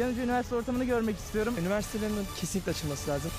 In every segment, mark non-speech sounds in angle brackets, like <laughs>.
Bir an önce üniversite ortamını görmek istiyorum. Üniversitelerin kesinlikle açılması lazım.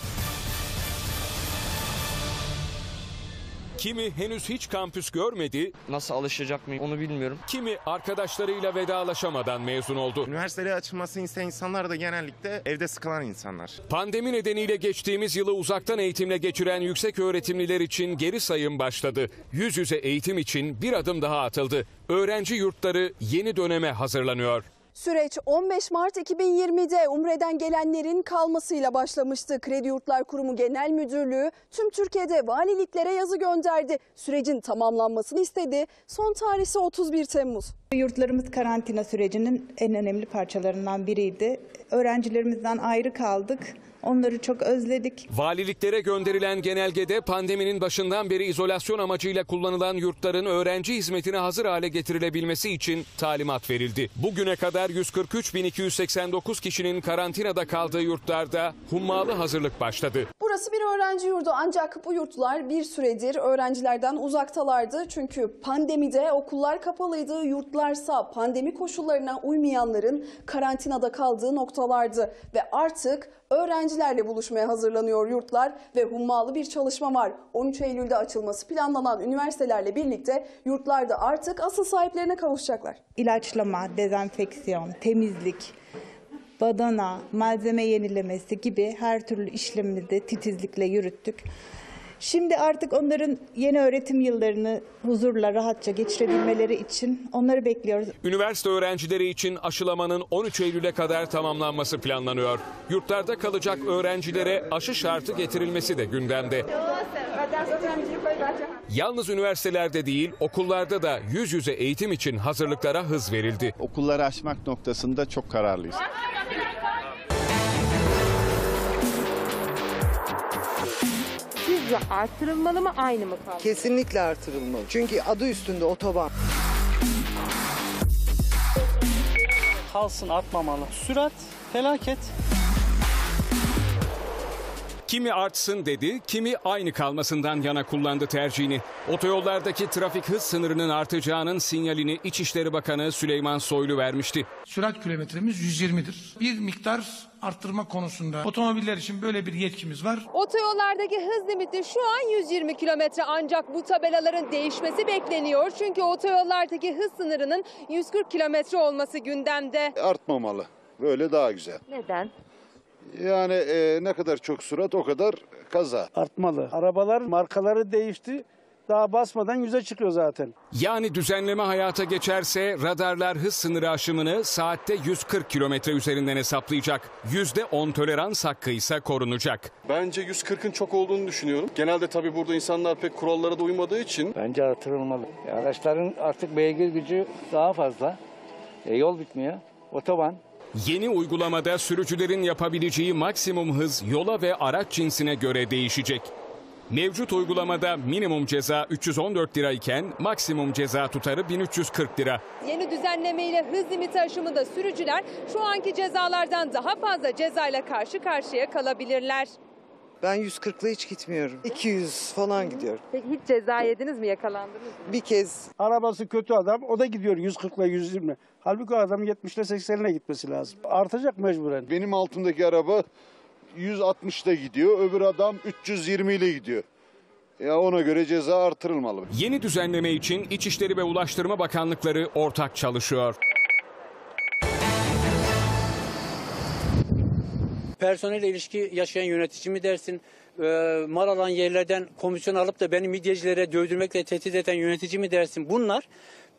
Kimi henüz hiç kampüs görmedi, Nasıl alışacak mıyım onu bilmiyorum. kimi arkadaşlarıyla vedalaşamadan mezun oldu. Üniversiteye açılmasını isteyen insanlar da genellikle evde sıkılan insanlar. Pandemi nedeniyle geçtiğimiz yılı uzaktan eğitimle geçiren yüksek öğretimliler için geri sayım başladı. Yüz yüze eğitim için bir adım daha atıldı. Öğrenci yurtları yeni döneme hazırlanıyor. Süreç 15 Mart 2020'de Umre'den gelenlerin kalmasıyla başlamıştı. Kredi Yurtlar Kurumu Genel Müdürlüğü tüm Türkiye'de valiliklere yazı gönderdi. Sürecin tamamlanmasını istedi. Son tarihi 31 Temmuz. Yurtlarımız karantina sürecinin en önemli parçalarından biriydi. Öğrencilerimizden ayrı kaldık. Onları çok özledik. Valiliklere gönderilen genelgede pandeminin başından beri izolasyon amacıyla kullanılan yurtların öğrenci hizmetine hazır hale getirilebilmesi için talimat verildi. Bugüne kadar 143.289 kişinin karantinada kaldığı yurtlarda hummalı hazırlık başladı. Burası bir öğrenci yurdu ancak bu yurtlar bir süredir öğrencilerden uzaktalardı. Çünkü pandemide okullar kapalıydı, yurtlarsa pandemi koşullarına uymayanların karantinada kaldığı noktalardı. Ve artık öğrencilerle buluşmaya hazırlanıyor yurtlar ve hummalı bir çalışma var. 13 Eylül'de açılması planlanan üniversitelerle birlikte yurtlarda artık asıl sahiplerine kavuşacaklar. İlaçlama, dezenfeksiyon, temizlik, badana, malzeme yenilemesi gibi her türlü işlemi de titizlikle yürüttük. Şimdi artık onların yeni öğretim yıllarını huzurla rahatça geçirebilmeleri için onları bekliyoruz. Üniversite öğrencileri için aşılamanın 13 Eylül'e kadar tamamlanması planlanıyor. Yurtlarda kalacak öğrencilere aşı şartı getirilmesi de gündemde. Yalnız üniversitelerde değil, okullarda da yüz yüze eğitim için hazırlıklara hız verildi. Okulları açmak noktasında çok kararlıyız. Sizce artırılmalı mı aynı mı kalmalı? Kesinlikle artırılmalı. Çünkü adı üstünde otoban. Kalsın artmamalı. Sürat felaket. Kimi artsın dedi, kimi aynı kalmasından yana kullandı tercihini. Otoyollardaki trafik hız sınırının artacağının sinyalini İçişleri Bakanı Süleyman Soylu vermişti. Sürat kilometremiz 120'dir. Bir miktar arttırma konusunda otomobiller için böyle bir yetkimiz var. Otoyollardaki hız limiti şu an 120 kilometre ancak bu tabelaların değişmesi bekleniyor. Çünkü otoyollardaki hız sınırının 140 kilometre olması gündemde. Artmamalı. Böyle daha güzel. Neden? Yani e, ne kadar çok sürat o kadar kaza. Artmalı. Arabalar markaları değişti. Daha basmadan yüze çıkıyor zaten. Yani düzenleme hayata geçerse radarlar hız sınırı aşımını saatte 140 kilometre üzerinden hesaplayacak. %10 tolerans hakkı ise korunacak. Bence 140'ın çok olduğunu düşünüyorum. Genelde tabii burada insanlar pek kurallara da uymadığı için. Bence artırılmalı. Araçların artık beygir gücü daha fazla. E, yol bitmiyor. Otoban. Yeni uygulamada sürücülerin yapabileceği maksimum hız yola ve araç cinsine göre değişecek. Mevcut uygulamada minimum ceza 314 lira iken maksimum ceza tutarı 1340 lira. Yeni düzenlemeyle hız limiti aşımında sürücüler şu anki cezalardan daha fazla cezayla karşı karşıya kalabilirler. Ben 140'la hiç gitmiyorum. 200 falan gidiyorum. Peki hiç ceza yediniz mi yakalandınız mı? Bir kez Arabası kötü adam o da gidiyor 140 ile 120. Halbuki o adam 70 ile 80'le gitmesi lazım. Artacak mecburen. Benim altımdaki araba 160'da gidiyor. Öbür adam 320 ile gidiyor. Ya ona göre ceza artırılmalı. Yeni düzenleme için İçişleri ve Ulaştırma Bakanlıkları ortak çalışıyor. Personel ilişki yaşayan yönetici mi dersin? E, mal alan yerlerden komisyon alıp da beni midyecilere dövdürmekle tehdit eden yönetici mi dersin? Bunlar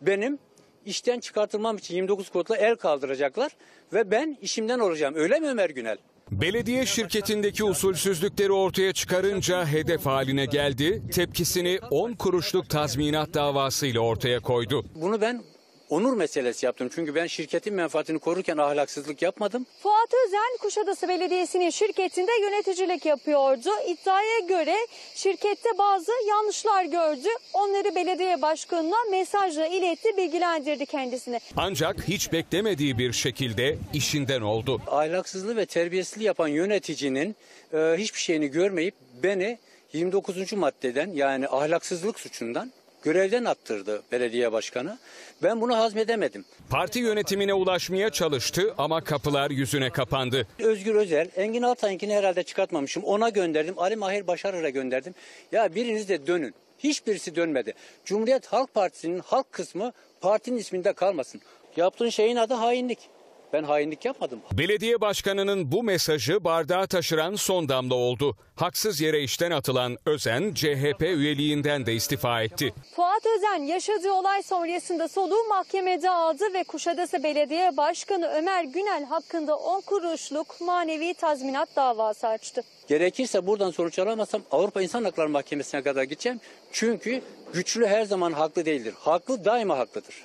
benim işten çıkartılmam için 29 kodla el kaldıracaklar ve ben işimden olacağım. Öyle mi Ömer Günel? Belediye şirketindeki usulsüzlükleri ortaya çıkarınca hedef haline geldi. Tepkisini 10 kuruşluk tazminat davasıyla ortaya koydu. Bunu ben onur meselesi yaptım. Çünkü ben şirketin menfaatini korurken ahlaksızlık yapmadım. Fuat Özen Kuşadası Belediyesi'nin şirketinde yöneticilik yapıyordu. İddiaya göre şirkette bazı yanlışlar gördü. Onları belediye başkanına mesajla iletti, bilgilendirdi kendisini. Ancak hiç beklemediği bir şekilde işinden oldu. Ahlaksızlığı ve terbiyesizliği yapan yöneticinin e, hiçbir şeyini görmeyip beni 29. maddeden yani ahlaksızlık suçundan görevden attırdı belediye başkanı. Ben bunu hazmedemedim. Parti yönetimine ulaşmaya çalıştı ama kapılar yüzüne kapandı. Özgür Özel, Engin Altay'ınkini herhalde çıkartmamışım. Ona gönderdim. Ali Mahir Başarır'a gönderdim. Ya biriniz de dönün. Hiçbirisi dönmedi. Cumhuriyet Halk Partisi'nin halk kısmı partinin isminde kalmasın. Yaptığın şeyin adı hainlik. Ben hainlik yapmadım. Belediye başkanının bu mesajı bardağa taşıran son damla oldu. Haksız yere işten atılan Özen CHP üyeliğinden de istifa etti. Fuat Özen yaşadığı olay sonrasında soluğu mahkemede aldı ve Kuşadası Belediye Başkanı Ömer Günel hakkında 10 kuruşluk manevi tazminat davası açtı. Gerekirse buradan sonuç alamazsam Avrupa İnsan Hakları Mahkemesi'ne kadar gideceğim. Çünkü güçlü her zaman haklı değildir. Haklı daima haklıdır.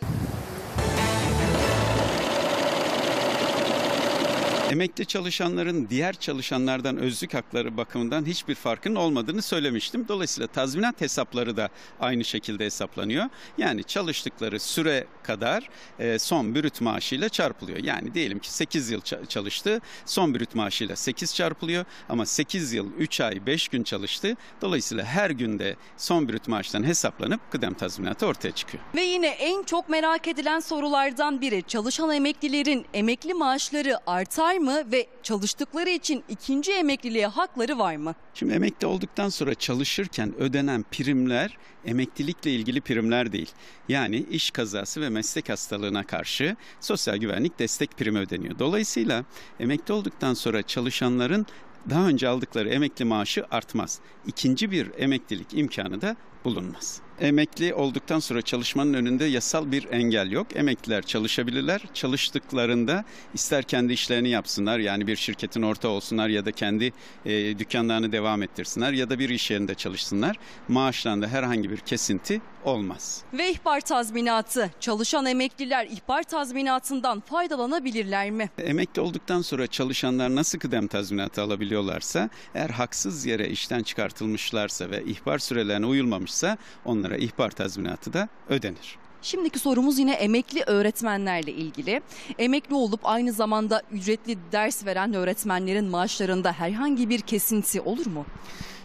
Emekli çalışanların diğer çalışanlardan özlük hakları bakımından hiçbir farkının olmadığını söylemiştim. Dolayısıyla tazminat hesapları da aynı şekilde hesaplanıyor. Yani çalıştıkları süre kadar e, son brüt maaşıyla çarpılıyor. Yani diyelim ki 8 yıl ça- çalıştı, son brüt maaşıyla 8 çarpılıyor ama 8 yıl 3 ay 5 gün çalıştı. Dolayısıyla her günde son brüt maaştan hesaplanıp kıdem tazminatı ortaya çıkıyor. Ve yine en çok merak edilen sorulardan biri çalışan emeklilerin emekli maaşları artar mı ve çalıştıkları için ikinci emekliliğe hakları var mı? Şimdi emekli olduktan sonra çalışırken ödenen primler emeklilikle ilgili primler değil. Yani iş kazası ve meslek hastalığına karşı sosyal güvenlik destek primi ödeniyor. Dolayısıyla emekli olduktan sonra çalışanların daha önce aldıkları emekli maaşı artmaz. İkinci bir emeklilik imkanı da bulunmaz. Emekli olduktan sonra çalışmanın önünde yasal bir engel yok. Emekliler çalışabilirler. Çalıştıklarında ister kendi işlerini yapsınlar yani bir şirketin ortağı olsunlar ya da kendi e, dükkanlarını devam ettirsinler ya da bir iş yerinde çalışsınlar. Maaşlarında herhangi bir kesinti olmaz. Ve ihbar tazminatı. Çalışan emekliler ihbar tazminatından faydalanabilirler mi? Emekli olduktan sonra çalışanlar nasıl kıdem tazminatı alabiliyorlarsa eğer haksız yere işten çıkartılmışlarsa ve ihbar sürelerine uyulmamışsa onlara ihbar tazminatı da ödenir. Şimdiki sorumuz yine emekli öğretmenlerle ilgili. Emekli olup aynı zamanda ücretli ders veren öğretmenlerin maaşlarında herhangi bir kesinti olur mu?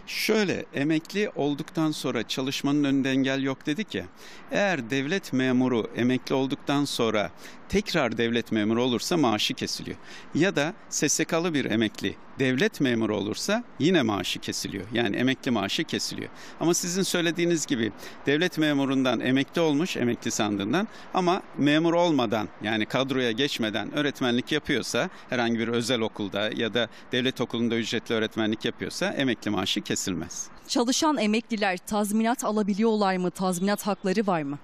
Şöyle emekli olduktan sonra çalışmanın önünde engel yok dedik ya. Eğer devlet memuru emekli olduktan sonra tekrar devlet memuru olursa maaşı kesiliyor. Ya da SSK'lı bir emekli devlet memuru olursa yine maaşı kesiliyor. Yani emekli maaşı kesiliyor. Ama sizin söylediğiniz gibi devlet memurundan emekli olmuş emekli sandığından ama memur olmadan yani kadroya geçmeden öğretmenlik yapıyorsa herhangi bir özel okulda ya da devlet okulunda ücretli öğretmenlik yapıyorsa emekli maaşı kesilmez. Çalışan emekliler tazminat alabiliyorlar mı? Tazminat hakları var mı?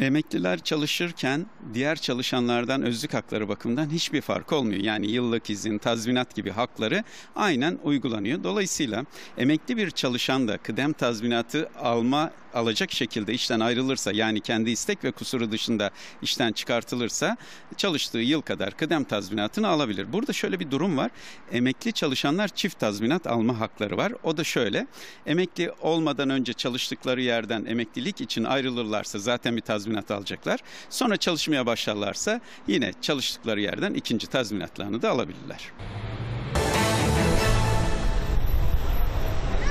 Emekliler çalışırken diğer çalışanlardan özlük hakları bakımından hiçbir fark olmuyor. Yani yıllık izin, tazminat gibi hakları aynen uygulanıyor. Dolayısıyla emekli bir çalışan da kıdem tazminatı alma alacak şekilde işten ayrılırsa yani kendi istek ve kusuru dışında işten çıkartılırsa çalıştığı yıl kadar kıdem tazminatını alabilir. Burada şöyle bir durum var. Emekli çalışanlar çift tazminat alma hakları var. O da şöyle. Emekli olmadan önce çalıştıkları yerden emeklilik için ayrılırlarsa zaten bir tazminat alacaklar. Sonra çalışmaya başlarlarsa yine çalıştıkları yerden ikinci tazminatlarını da alabilirler.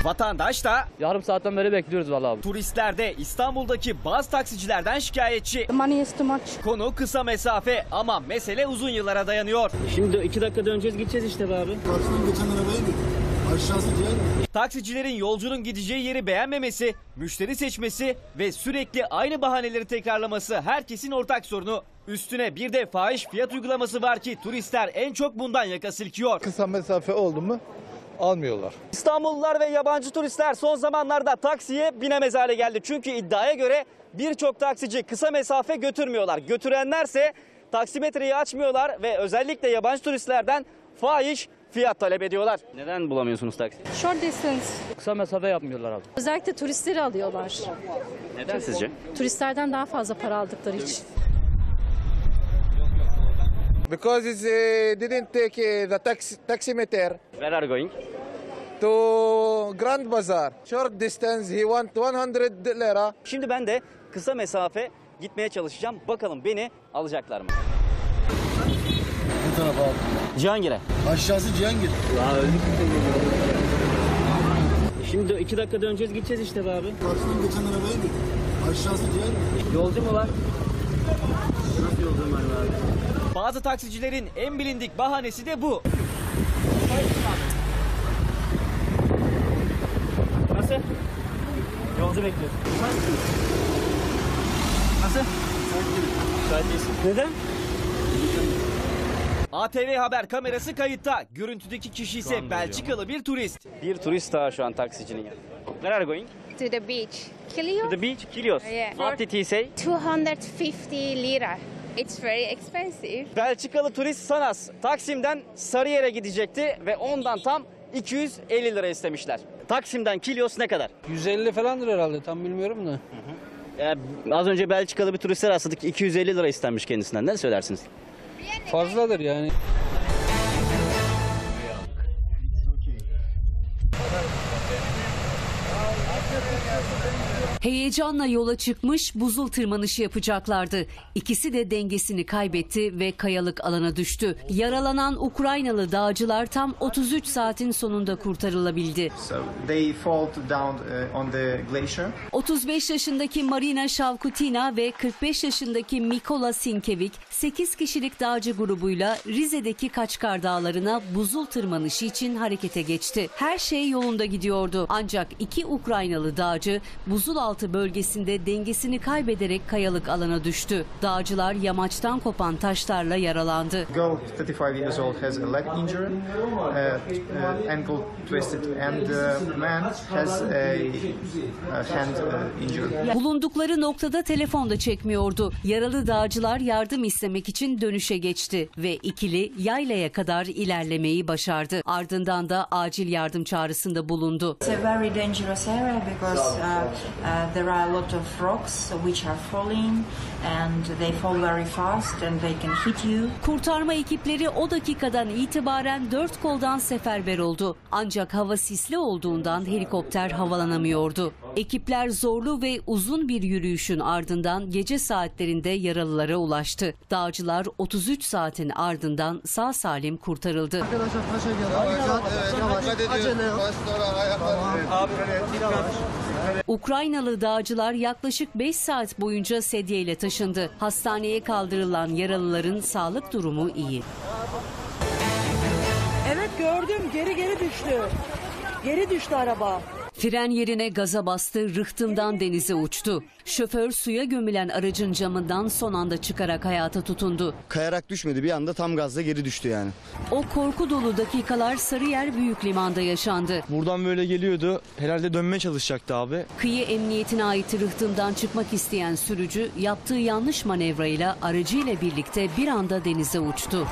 Vatandaş da Yarım saatten beri bekliyoruz vallahi abi. turistler de İstanbul'daki bazı taksicilerden şikayetçi. Money is too much. Konu kısa mesafe ama mesele uzun yıllara dayanıyor. Şimdi iki dakika döneceğiz gideceğiz işte be abi. Taksicilerin yolcunun gideceği yeri beğenmemesi, müşteri seçmesi ve sürekli aynı bahaneleri tekrarlaması herkesin ortak sorunu. Üstüne bir de fahiş fiyat uygulaması var ki turistler en çok bundan yaka silkiyor. Kısa mesafe oldu mu almıyorlar. İstanbullular ve yabancı turistler son zamanlarda taksiye binemez hale geldi. Çünkü iddiaya göre birçok taksici kısa mesafe götürmüyorlar. Götürenlerse taksimetreyi açmıyorlar ve özellikle yabancı turistlerden fahiş fiyat talep ediyorlar. Neden bulamıyorsunuz taksi? Short distance. Kısa mesafe yapmıyorlar abi. Özellikle turistleri alıyorlar. Neden sizce? Turistlerden daha fazla para aldıkları için. Because it uh, didn't take uh, the taxi taximeter Where are going? to Grand Bazaar. Short distance he want 100 lira. Şimdi ben de kısa mesafe gitmeye çalışacağım. Bakalım beni alacaklar mı? Bu tarafa. Cihangir'e. Aşağısı Cihangir. Ya öldük. Şimdi iki dakika döneceğiz gideceğiz işte be abi. Karşıdan geçen arabaya gir. Aşağısı ciğer Yolcu mu var? Nasıl yolcum var abi? Bazı taksicilerin en bilindik bahanesi de bu. Nasıl? Yolcu bekliyorsun. Nasıl? Müsait değilsin. Neden? ATV Haber kamerası kayıtta. Görüntüdeki kişi ise Belçikalı bir turist. Bir turist daha şu an taksicinin yanında. Where are you going? To the beach. Kilios? To the beach, Kilios. Yeah. What did he say? 250 lira. It's very expensive. Belçikalı turist Sanas Taksim'den Sarıyer'e gidecekti ve ondan tam 250 lira istemişler. Taksim'den Kilyos ne kadar? 150 falandır herhalde tam bilmiyorum da. Ee, az önce Belçikalı bir turiste rastladık. 250 lira istenmiş kendisinden. Ne söylersiniz? Fazladır yani. Heyecanla yola çıkmış buzul tırmanışı yapacaklardı. İkisi de dengesini kaybetti ve kayalık alana düştü. Yaralanan Ukraynalı dağcılar tam 33 saatin sonunda kurtarılabildi. They fall down uh. 35 yaşındaki Marina Şavkutina ve 45 yaşındaki Mikola Sinkevik 8 kişilik dağcı grubuyla Rize'deki Kaçkar Dağları'na buzul tırmanışı için harekete geçti. Her şey yolunda gidiyordu. Ancak iki Ukraynalı dağcı buzul altı bölgesinde dengesini kaybederek kayalık alana düştü. Dağcılar yamaçtan kopan taşlarla yaralandı. Girl, 35 years old, has a leg injury, uh, uh, ankle twisted, and uh, man has a, a hand uh, injury. Bulundukları noktada telefon da çekmiyordu. Yaralı dağcılar yardım istemek için dönüşe geçti ve ikili yaylaya kadar ilerlemeyi başardı. Ardından da acil yardım çağrısında bulundu. It's a very dangerous area because uh, uh, there are a lot of rocks which are falling and they fall very fast and they can hit you. Kurtarma ekipleri o dakikadan itibaren dört koldan seferber oldu. Ancak hava sisli olduğundan helikopter havalanamıyordu. Ekipler zorlu ve uzun bir yürüyüşün ardından gece saatlerinde yaralılara ulaştı. Dağcılar 33 saatin ardından sağ salim kurtarıldı. Arkadaşlar taşa gel. Acele yok. Ukraynalı dağcılar yaklaşık 5 saat boyunca sedyeyle taşındı. Hastaneye kaldırılan yaralıların sağlık durumu iyi. Evet gördüm geri geri düştü. Geri düştü araba. Fren yerine gaza bastı, rıhtımdan denize uçtu. Şoför suya gömülen aracın camından son anda çıkarak hayata tutundu. Kayarak düşmedi bir anda tam gazla geri düştü yani. O korku dolu dakikalar Sarıyer Büyük Liman'da yaşandı. Buradan böyle geliyordu. Herhalde dönmeye çalışacaktı abi. Kıyı emniyetine ait rıhtımdan çıkmak isteyen sürücü yaptığı yanlış manevrayla aracıyla birlikte bir anda denize uçtu.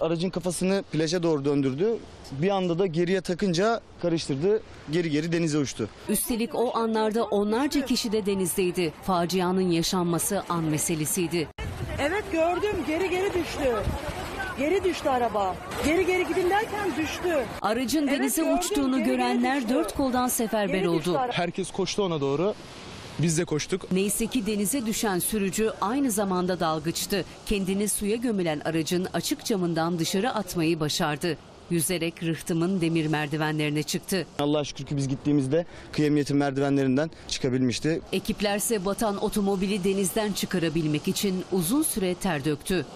Aracın kafasını plaja doğru döndürdü. Bir anda da geriye takınca karıştırdı. Geri geri denize uçtu. Üstelik o anlarda onlarca kişi de denizdeydi. Facianın yaşanması an meselesiydi. Evet gördüm geri geri düştü. Geri düştü araba. Geri geri gidin derken düştü. Aracın Evet, denize gördüm, uçtuğunu geri geri görenler düştü. dört koldan seferber Geri oldu. araba. Herkes koştu ona doğru. Biz de koştuk. Neyse ki denize düşen sürücü aynı zamanda dalgıçtı. Kendini suya gömülen aracın açık camından dışarı atmayı başardı. Yüzerek rıhtımın demir merdivenlerine çıktı. Allah'a şükür ki biz gittiğimizde kıyı emniyetin merdivenlerinden çıkabilmişti. Ekiplerse batan otomobili denizden çıkarabilmek için uzun süre ter döktü.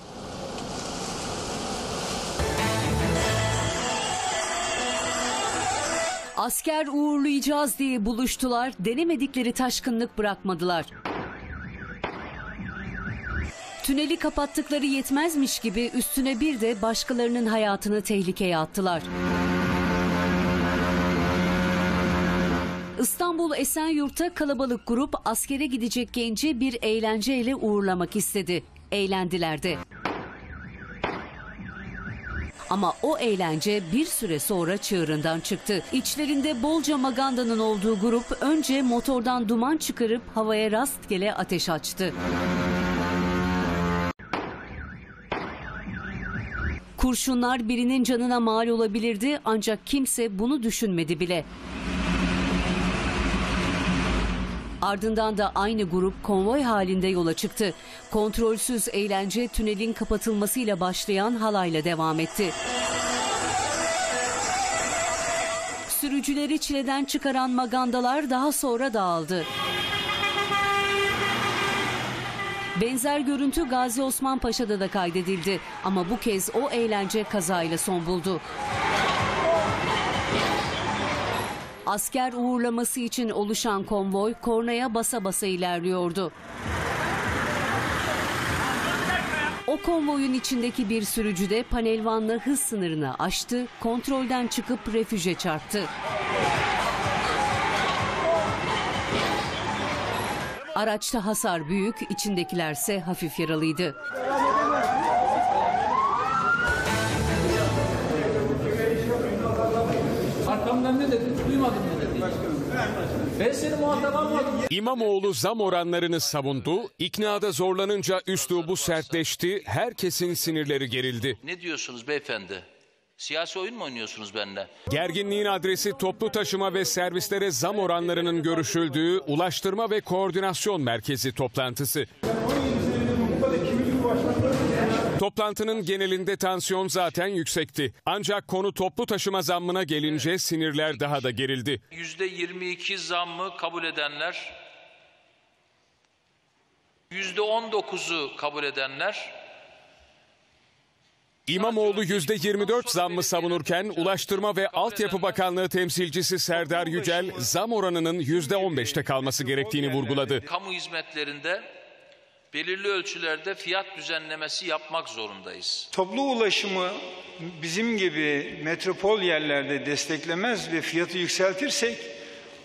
Asker uğurlayacağız diye buluştular, denemedikleri taşkınlık bırakmadılar. Tüneli kapattıkları yetmezmiş gibi üstüne bir de başkalarının hayatını tehlikeye attılar. İstanbul Esenyurt'ta kalabalık grup askere gidecek genci bir eğlenceyle uğurlamak istedi. Eğlendiler de. Ama o eğlence bir süre sonra çığırından çıktı. İçlerinde bolca magandanın olduğu grup önce motordan duman çıkarıp havaya rastgele ateş açtı. Kurşunlar birinin canına mal olabilirdi ancak kimse bunu düşünmedi bile. Ardından da aynı grup konvoy halinde yola çıktı. Kontrolsüz eğlence tünelin kapatılmasıyla başlayan halayla devam etti. Sürücüleri çileden çıkaran magandalar daha sonra dağıldı. Benzer görüntü Gazi Osman Paşa'da da kaydedildi. Ama bu kez o eğlence kazayla son buldu. Asker uğurlaması için oluşan konvoy kornaya basa basa ilerliyordu. O konvoyun içindeki bir sürücü de panelvanla hız sınırını aştı, kontrolden çıkıp refüje çarptı. Araçta hasar büyük, içindekilerse hafif yaralıydı. Arkamdan ne dedin? Duymadım ne dedin. Ben seni muhatap almadım. İmamoğlu zam oranlarını savundu, iknada zorlanınca üslubu sertleşti, herkesin sinirleri gerildi. Ne diyorsunuz beyefendi? Siyasi oyun mu oynuyorsunuz benimle? Gerginliğin adresi toplu taşıma ve servislere zam oranlarının görüşüldüğü Ulaştırma ve Koordinasyon Merkezi toplantısı. Toplantının genelinde tansiyon zaten yüksekti. Ancak konu toplu taşıma zammına gelince sinirler daha da gerildi. %22 zammı kabul edenler, %19'u kabul edenler, İmamoğlu %24 zammı savunurken Ulaştırma ve Altyapı Bakanlığı temsilcisi Serdar Yücel zam oranının %15'te kalması gerektiğini vurguladı. kamu hizmetlerinde belirli ölçülerde fiyat düzenlemesi yapmak zorundayız. Toplu ulaşımı bizim gibi metropol yerlerde desteklemez ve fiyatı yükseltirsek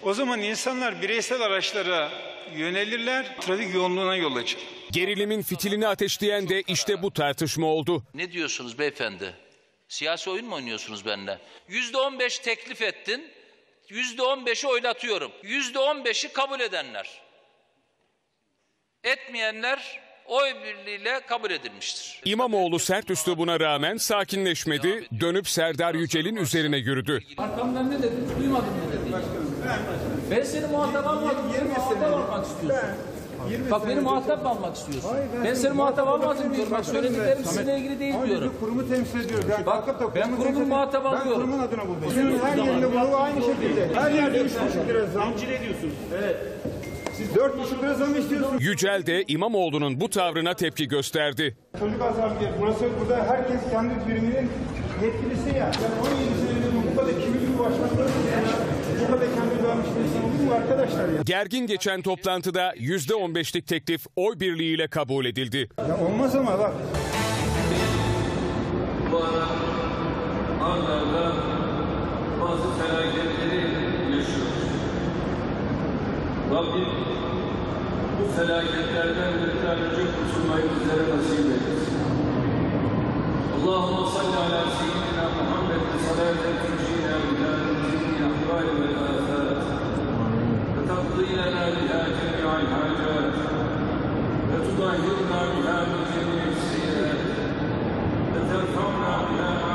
o zaman insanlar bireysel araçlara yönelirler, trafik yoğunluğuna yol açar. Gerilimin fitilini ateşleyen de işte bu tartışma oldu. Ne diyorsunuz beyefendi? Siyasi oyun mu oynuyorsunuz benimle? %15 teklif ettin, %15'i oylatıyorum. %15'i kabul edenler. Etmeyenler oy birliğiyle kabul edilmiştir. İmamoğlu sert üslubuna rağmen sakinleşmedi, dönüp Serdar Yücel'in üzerine yürüdü. Arkamdan ne dedin? Duymadım ne dedin. Ben seni muhatap almadım. Muhatap almak istiyorsun. Bak beni muhatap almak istiyorsun. ben seni muhatap almadım diyorum. Bak söylediklerim sizinle ilgili değil diyorum. Kurumu temsil ediyoruz. Yani Bak ben kurumun muhatap alıyorum. kurumun adına buradayım. Her yerinde bunu aynı şekilde. Her yerde 3,5 lira zam. ediyorsunuz. Evet. Siz 4,5 lira zam istiyorsunuz. Yücel de İmamoğlu'nun bu tavrına tepki gösterdi. Çocuk azar diye. Burası burada herkes kendi biriminin yetkilisi ya. Yani 17 senedir bu kadar kimin gibi başkanları bu kadar kendi arkadaşlar ya? Gergin geçen toplantıda %15'lik teklif oy birliğiyle kabul edildi. Ya olmaz ama bak. Bu ara arda bazı felaketleri yaşıyoruz. Rabbim bu felaketlerden bir an önce kurtulmayı bizlere nasip eylesin. Allahümme salli ala seyyidina Muhammed salaten tucina biha min ahval cemi'al hacat. Ve tudahhirna biha min cemi'is seyyiat. وترفعنا بها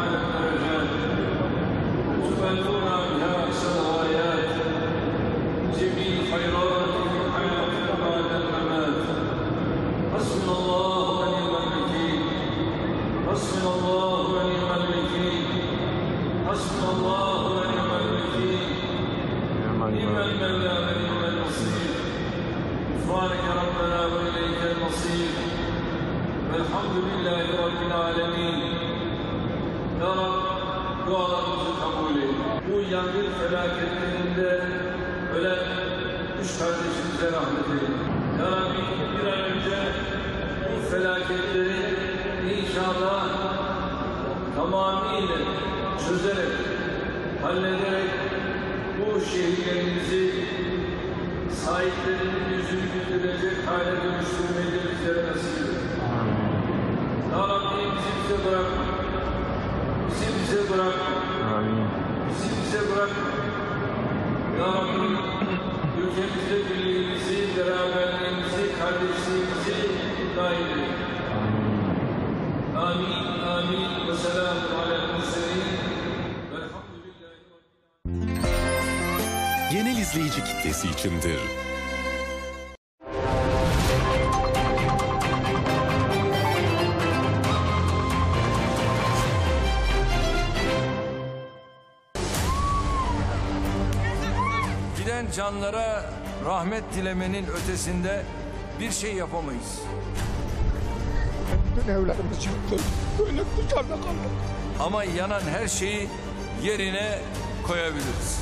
Canlara rahmet dilemenin ötesinde bir şey yapamayız. Bütün evlerimiz yıktı. Böyle dışarıda kaldık. Ama yanan her şeyi yerine koyabiliriz.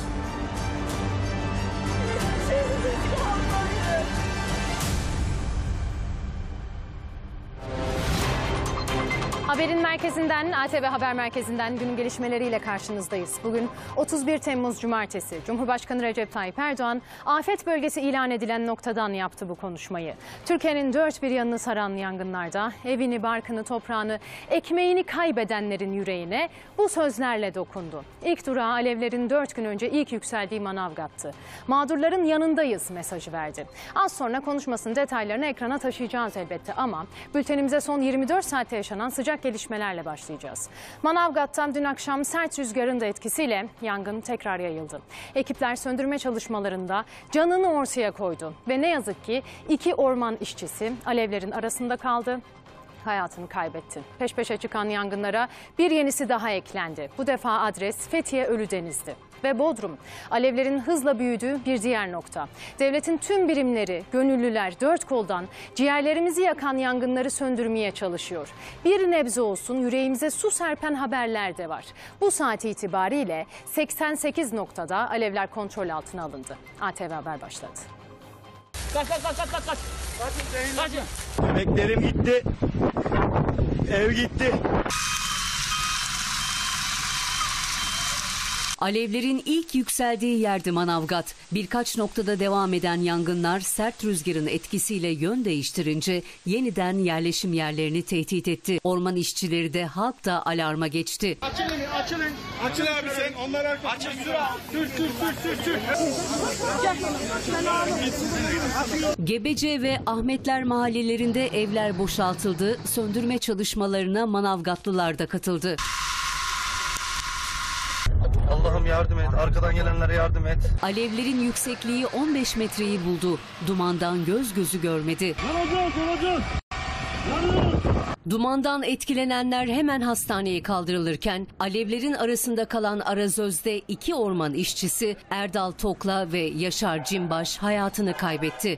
Haberin merkezinden, ATV Haber Merkezi'nden günün gelişmeleriyle karşınızdayız. Bugün 31 Temmuz Cumartesi. Cumhurbaşkanı Recep Tayyip Erdoğan, afet bölgesi ilan edilen noktadan yaptı bu konuşmayı. Türkiye'nin dört bir yanını saran yangınlarda evini, barkını, toprağını, ekmeğini kaybedenlerin yüreğine bu sözlerle dokundu. İlk durağı alevlerin dört gün önce ilk yükseldiği Manavgat'tı. Mağdurların yanındayız mesajı verdi. Az sonra konuşmasının detaylarını ekrana taşıyacağız elbette ama bültenimize son 24 saatte yaşanan sıcak gelişmelerle başlayacağız. Manavgat'tan dün akşam sert rüzgarın da etkisiyle yangın tekrar yayıldı. Ekipler söndürme çalışmalarında canını ortaya koydu ve ne yazık ki iki orman işçisi alevlerin arasında kaldı hayatını kaybetti. Peş peşe çıkan yangınlara bir yenisi daha eklendi. Bu defa adres Fethiye Ölüdeniz'di ve Bodrum. Alevlerin hızla büyüdüğü bir diğer nokta. Devletin tüm birimleri, gönüllüler dört koldan ciğerlerimizi yakan yangınları söndürmeye çalışıyor. Bir nebze olsun yüreğimize su serpen haberler de var. Bu saat itibariyle 88 noktada alevler kontrol altına alındı. ATV Haber başladı. Kaç kaç kaç kaç kaç kaç. Kaçın. Emeklerim gitti. Ev gitti. Alevlerin ilk yükseldiği yerdi Manavgat. Birkaç noktada devam eden yangınlar sert rüzgarın etkisiyle yön değiştirince yeniden yerleşim yerlerini tehdit etti. Orman işçileri de halk da alarma geçti. Açılın, açılın. Açıl abi sen. Onlar arkasında. Açıl. Sür, sür, sür, sür, sür. Gebece ve Ahmetler mahallelerinde evler boşaltıldı. Söndürme çalışmalarına Manavgatlılar da katıldı. Allah'ım yardım et. Arkadan gelenlere yardım et. Alevlerin yüksekliği 15 metreyi buldu. Dumandan göz gözü görmedi. Dumandan etkilenenler hemen hastaneye kaldırılırken alevlerin arasında kalan Arazöz'de iki orman işçisi Erdal Tokla ve Yaşar Cimbaş hayatını kaybetti.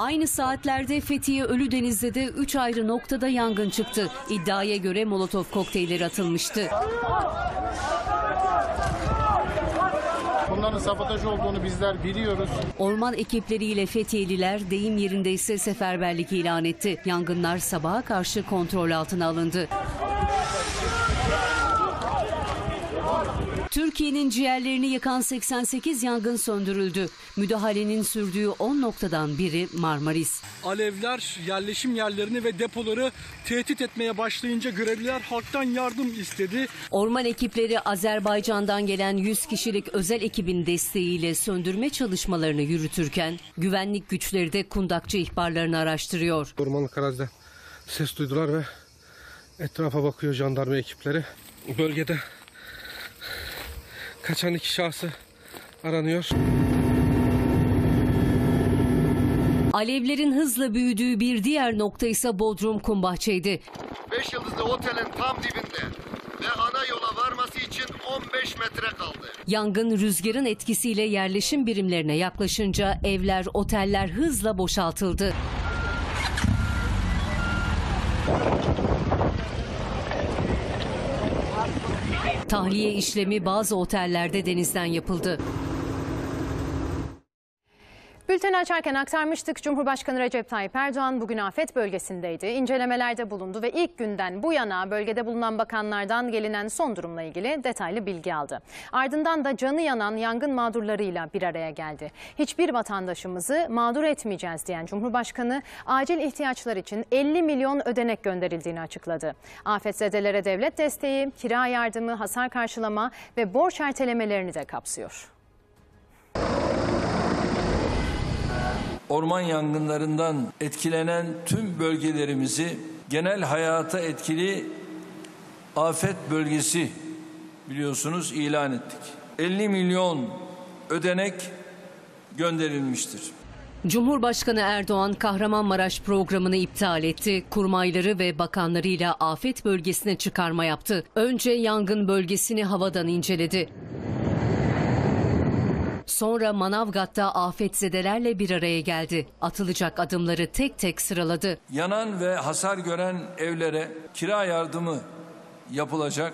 Aynı saatlerde Fethiye Ölüdeniz'de de 3 ayrı noktada yangın çıktı. İddiaya göre molotof kokteylleri atılmıştı. Bunların sabotaj olduğunu bizler biliyoruz. Orman ekipleriyle Fethiyeliler deyim yerinde ise seferberlik ilan etti. Yangınlar sabaha karşı kontrol altına alındı. Türkiye'nin ciğerlerini yakan 88 yangın söndürüldü. Müdahalenin sürdüğü 10 noktadan biri Marmaris. Alevler yerleşim yerlerini ve depoları tehdit etmeye başlayınca görevliler halktan yardım istedi. Orman ekipleri Azerbaycan'dan gelen 100 kişilik özel ekibin desteğiyle söndürme çalışmalarını yürütürken güvenlik güçleri de kundakçı ihbarlarını araştırıyor. Ormanlık arazide ses duydular ve etrafa bakıyor jandarma ekipleri. Bölgede kaçan iki şahsı aranıyor. Alevlerin hızla büyüdüğü bir diğer nokta ise Bodrum Kumbahçe'ydi. 5 yıldızlı otelin tam dibinde ve ana yola varması için 15 metre kaldı. Yangın rüzgarın etkisiyle yerleşim birimlerine yaklaşınca evler, oteller hızla boşaltıldı. Tahliye işlemi bazı otellerde denizden yapıldı. Bülteni açarken aktarmıştık. Cumhurbaşkanı Recep Tayyip Erdoğan bugün afet bölgesindeydi. İncelemelerde bulundu ve ilk günden bu yana bölgede bulunan bakanlardan gelinen son durumla ilgili detaylı bilgi aldı. Ardından da canı yanan yangın mağdurlarıyla bir araya geldi. Hiçbir vatandaşımızı mağdur etmeyeceğiz diyen Cumhurbaşkanı acil ihtiyaçlar için 50 milyon ödenek gönderildiğini açıkladı. Afetzedelere devlet desteği, kira yardımı, hasar karşılama ve borç ertelemelerini de kapsıyor. Orman yangınlarından etkilenen tüm bölgelerimizi genel hayata etkili afet bölgesi biliyorsunuz ilan ettik. 50 milyon ödenek gönderilmiştir. Cumhurbaşkanı Erdoğan Kahramanmaraş programını iptal etti. Kurmayları ve bakanlarıyla afet bölgesine çıkarma yaptı. Önce yangın bölgesini havadan inceledi. Sonra Manavgat'ta afetzedelerle bir araya geldi. Atılacak adımları tek tek sıraladı. Yanan ve hasar gören evlere kira yardımı yapılacak.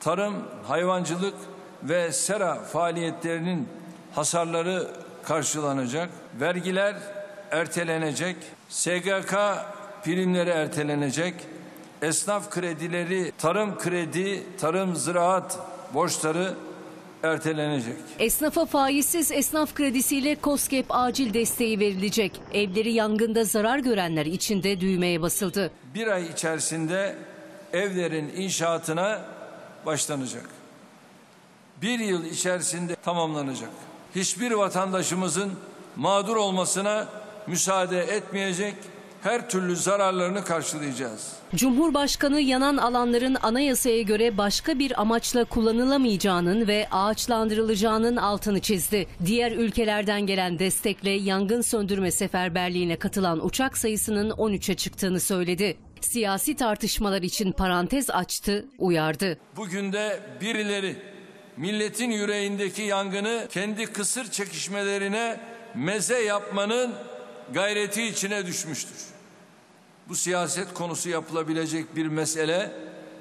Tarım, hayvancılık ve sera faaliyetlerinin hasarları karşılanacak. Vergiler ertelenecek. SGK primleri ertelenecek. Esnaf kredileri, tarım kredi, tarım ziraat borçları ertelenecek. Esnafa faizsiz esnaf kredisiyle KOSGEB acil desteği verilecek. Evleri yangında zarar görenler için de düğmeye basıldı. Bir ay içerisinde evlerin inşaatına başlanacak. Bir yıl içerisinde tamamlanacak. Hiçbir vatandaşımızın mağdur olmasına müsaade etmeyecek. Her türlü zararlarını karşılayacağız. Cumhurbaşkanı yanan alanların anayasaya göre başka bir amaçla kullanılamayacağının ve ağaçlandırılacağının altını çizdi. Diğer ülkelerden gelen destekle yangın söndürme seferberliğine katılan uçak sayısının 13'e çıktığını söyledi. Siyasi tartışmalar için parantez açtı, uyardı. Bugün de birileri milletin yüreğindeki yangını kendi kısır çekişmelerine meze yapmanın gayreti içine düşmüştür. Bu siyaset konusu yapılabilecek bir mesele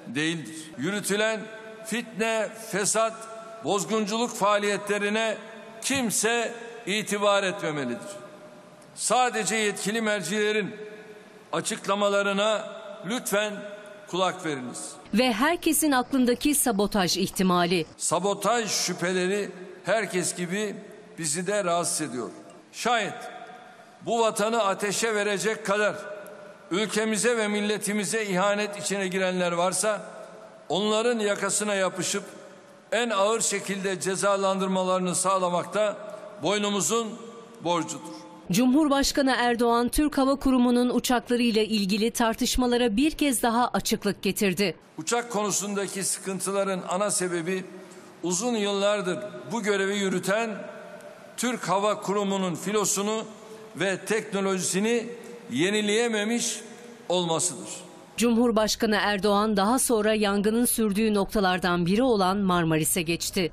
değildir. Yürütülen fitne, fesat, bozgunculuk faaliyetlerine kimse itibar etmemelidir. Sadece yetkili mercilerin açıklamalarına lütfen kulak veriniz. Ve herkesin aklındaki sabotaj ihtimali. Sabotaj şüpheleri herkes gibi bizi de rahatsız ediyor. Şayet bu vatanı ateşe verecek kadar ülkemize ve milletimize ihanet içine girenler varsa onların yakasına yapışıp en ağır şekilde cezalandırmalarını sağlamakta boynumuzun borcudur. Cumhurbaşkanı Erdoğan Türk Hava Kurumu'nun uçaklarıyla ilgili tartışmalara bir kez daha açıklık getirdi. Uçak konusundaki sıkıntıların ana sebebi uzun yıllardır bu görevi yürüten Türk Hava Kurumu'nun filosunu ve teknolojisini yenileyememiş olmasıdır. Cumhurbaşkanı Erdoğan daha sonra yangının sürdüğü noktalardan biri olan Marmaris'e geçti.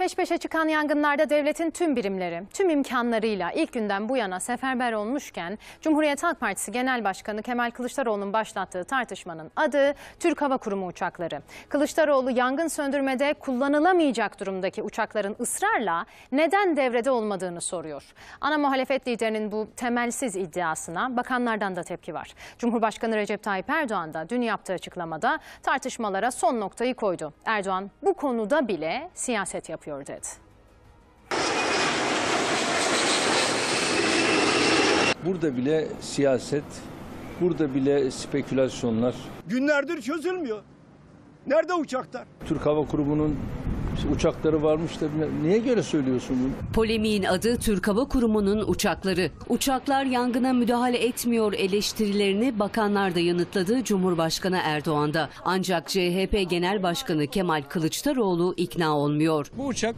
Peş peşe çıkan yangınlarda devletin tüm birimleri, tüm imkanlarıyla ilk günden bu yana seferber olmuşken Cumhuriyet Halk Partisi Genel Başkanı Kemal Kılıçdaroğlu'nun başlattığı tartışmanın adı Türk Hava Kurumu uçakları. Kılıçdaroğlu yangın söndürmede kullanılamayacak durumdaki uçakların ısrarla neden devrede olmadığını soruyor. Ana muhalefet liderinin bu temelsiz iddiasına bakanlardan da tepki var. Cumhurbaşkanı Recep Tayyip Erdoğan da dün yaptığı açıklamada tartışmalara son noktayı koydu. Erdoğan bu konuda bile siyaset yapıyor dedi. Burada bile siyaset, burada bile spekülasyonlar. Günlerdir çözülmüyor. Nerede uçaklar? Türk Hava Kurumu'nun uçakları varmış da niye göre söylüyorsun bunu? Polemiğin adı Türk Hava Kurumu'nun uçakları. Uçaklar yangına müdahale etmiyor eleştirilerini bakanlar da yanıtladı Cumhurbaşkanı Erdoğan'da. Ancak CHP Genel Başkanı Kemal Kılıçdaroğlu ikna olmuyor. Bu uçak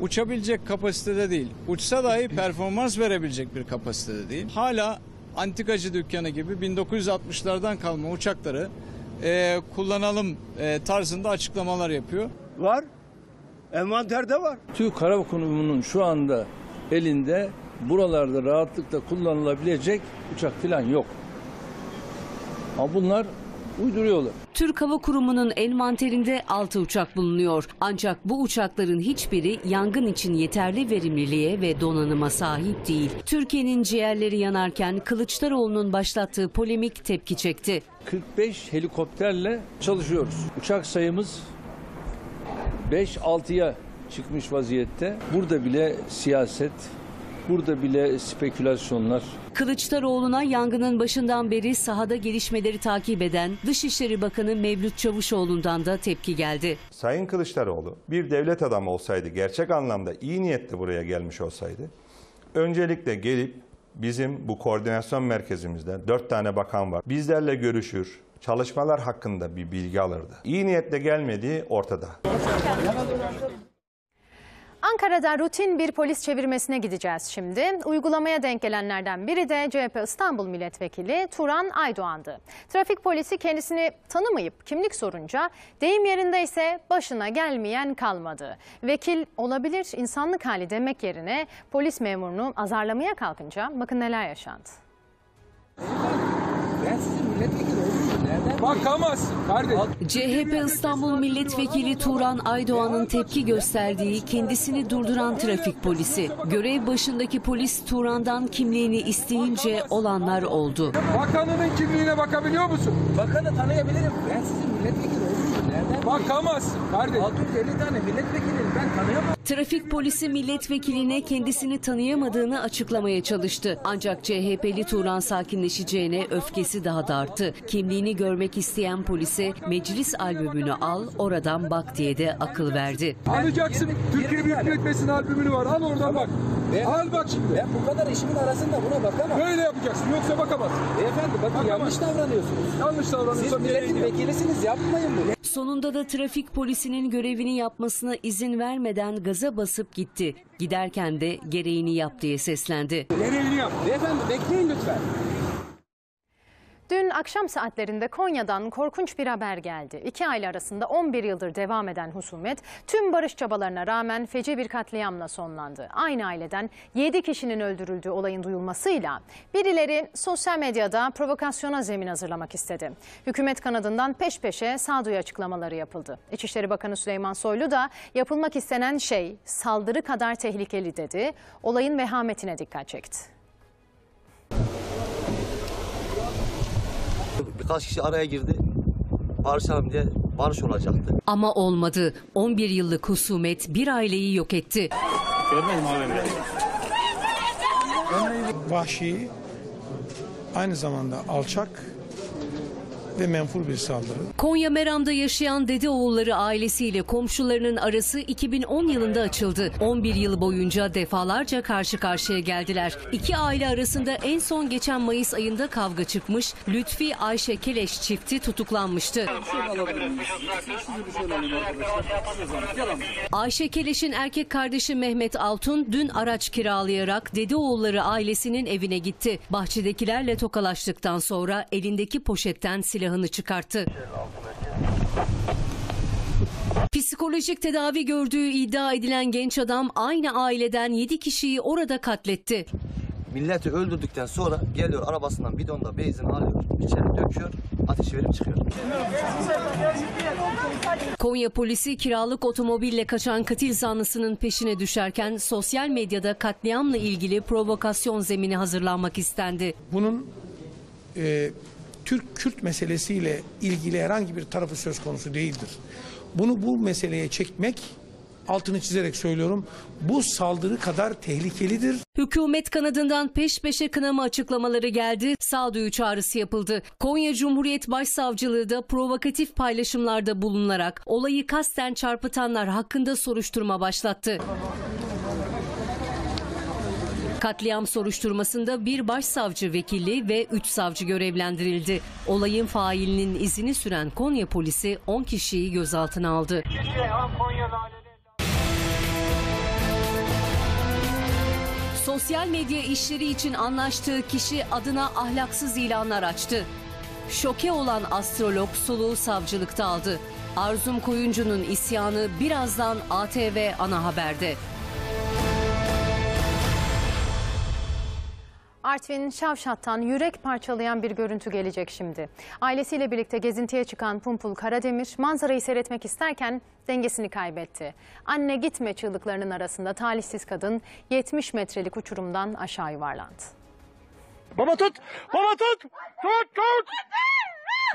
uçabilecek kapasitede değil. Uçsa dahi performans verebilecek bir kapasitede değil. Hala antikacı dükkanı gibi 1960'lardan kalma uçakları e, kullanalım e, tarzında açıklamalar yapıyor. Var. Envanterde var. Türk Hava Kurumu'nun şu anda elinde buralarda rahatlıkla kullanılabilecek uçak falan yok. Ama bunlar uyduruyorlar. Türk Hava Kurumu'nun envanterinde 6 uçak bulunuyor. Ancak bu uçakların hiçbiri yangın için yeterli verimliliğe ve donanıma sahip değil. Türkiye'nin ciğerleri yanarken Kılıçdaroğlu'nun başlattığı polemik tepki çekti. 45 helikopterle çalışıyoruz. Uçak sayımız 5-6'ya çıkmış vaziyette. Burada bile siyaset, burada bile spekülasyonlar. Kılıçdaroğlu'na yangının başından beri sahada gelişmeleri takip eden Dışişleri Bakanı Mevlüt Çavuşoğlu'ndan da tepki geldi. Sayın Kılıçdaroğlu bir devlet adamı olsaydı, gerçek anlamda iyi niyetle buraya gelmiş olsaydı, öncelikle gelip bizim bu koordinasyon merkezimizde dört tane bakan var. Bizlerle görüşür, çalışmalar hakkında bir bilgi alırdı. İyi niyetle gelmediği ortada. Ankara'da rutin bir polis çevirmesine gideceğiz şimdi. Uygulamaya denk gelenlerden biri de CHP İstanbul Milletvekili Turan Aydoğan'dı. Trafik polisi kendisini tanımayıp kimlik sorunca deyim yerinde ise başına gelmeyen kalmadı. Vekil olabilir insanlık hali demek yerine polis memurunu azarlamaya kalkınca bakın neler yaşandı. Ben sizin milletvekili Bakamazsın. CHP İstanbul Milletvekili Turan Aydoğan'ın tepki gösterdiği kendisini durduran trafik polisi. Görev başındaki polis Turan'dan kimliğini isteyince olanlar oldu. Bakanının kimliğine bakabiliyor musun? Bakanı tanıyabilirim. Ben sizin milletvekili olduğunuzu nereden Bakamazsın kardeş. 650 tane milletvekilini ben tanıyamam. Trafik polisi milletvekiline kendisini tanıyamadığını açıklamaya çalıştı. Ancak CHP'li Turan sakinleşeceğine öfkesi daha da arttı. Kimliğini görmek isteyen polise meclis albümünü al oradan bak diye de akıl verdi. Alacaksın. Türkiye Büyük Millet Meclisi'nin albümünü var. Al oradan bak. Al bak şimdi. Ben bu kadar işimin arasında buna bakamam. Böyle yapacaksın. Yoksa bakamazsın. Beyefendi bakın yanlış davranıyorsunuz. Yanlış Siz davranıyorsan nereye milletin vekilisiniz yapmayın bunu. Sonunda da trafik polisinin görevini yapmasına izin vermeden gaza basıp gitti. Giderken de gereğini yap diye seslendi. Gereğini yap. Beyefendi bekleyin lütfen. Dün akşam saatlerinde Konya'dan korkunç bir haber geldi. İki aile arasında 11 yıldır devam eden husumet tüm barış çabalarına rağmen feci bir katliamla sonlandı. Aynı aileden 7 kişinin öldürüldüğü olayın duyulmasıyla birileri sosyal medyada provokasyona zemin hazırlamak istedi. Hükümet kanadından peş peşe sağduyu açıklamaları yapıldı. İçişleri Bakanı Süleyman Soylu da yapılmak istenen şey saldırı kadar tehlikeli dedi. Olayın vehametine dikkat çekti. Birkaç kişi araya girdi. Barışalım diye barış olacaktı. Ama olmadı. 11 yıllık husumet bir aileyi yok etti. Vahşi, aynı zamanda alçak ve menfur bir saldırı. Konya Meram'da yaşayan Dedeoğulları ailesiyle komşularının arası 2010 yılında açıldı. 11 yıl boyunca defalarca karşı karşıya geldiler. İki aile arasında en son geçen Mayıs ayında kavga çıkmış. Lütfi Ayşe Keleş çifti tutuklanmıştı. Ayşe Keleş'in erkek kardeşi Mehmet Altun dün araç kiralayarak Dedeoğulları ailesinin evine gitti. Bahçedekilerle tokalaştıktan sonra elindeki poşetten silahını çıkarttı. Psikolojik tedavi gördüğü iddia edilen genç adam aynı aileden 7 kişiyi orada katletti. Milleti öldürdükten sonra geliyor arabasından bidonda benzin alıyor, içeri döküyor, ateşi verip çıkıyor. Konya polisi kiralık otomobille kaçan katil zanlısının peşine düşerken sosyal medyada katliamla ilgili provokasyon zemini hazırlanmak istendi. Bunun e, Türk-Kürt meselesiyle ilgili herhangi bir tarafı söz konusu değildir. Bunu bu meseleye çekmek, altını çizerek söylüyorum, bu saldırı kadar tehlikelidir. Hükümet kanadından peş peşe kınama açıklamaları geldi, sağduyu çağrısı yapıldı. Konya Cumhuriyet Başsavcılığı da provokatif paylaşımlarda bulunarak olayı kasten çarpıtanlar hakkında soruşturma başlattı. Katliam soruşturmasında bir başsavcı vekili ve 3 savcı görevlendirildi. Olayın failinin izini süren Konya polisi 10 kişiyi gözaltına aldı. Sosyal medya işleri için anlaştığı kişi adına ahlaksız ilanlar açtı. Şoke olan astrolog soluğu savcılıkta aldı. Arzum Koyuncu'nun isyanı birazdan ATV ana haberde. Artvin Şavşat'tan yürek parçalayan bir görüntü gelecek şimdi. Ailesiyle birlikte gezintiye çıkan Pumpul Karademir manzarayı seyretmek isterken dengesini kaybetti. Anne gitme çığlıklarının arasında talihsiz kadın 70 metrelik uçurumdan aşağı yuvarlandı. Baba tut! Baba tut! Tut tut!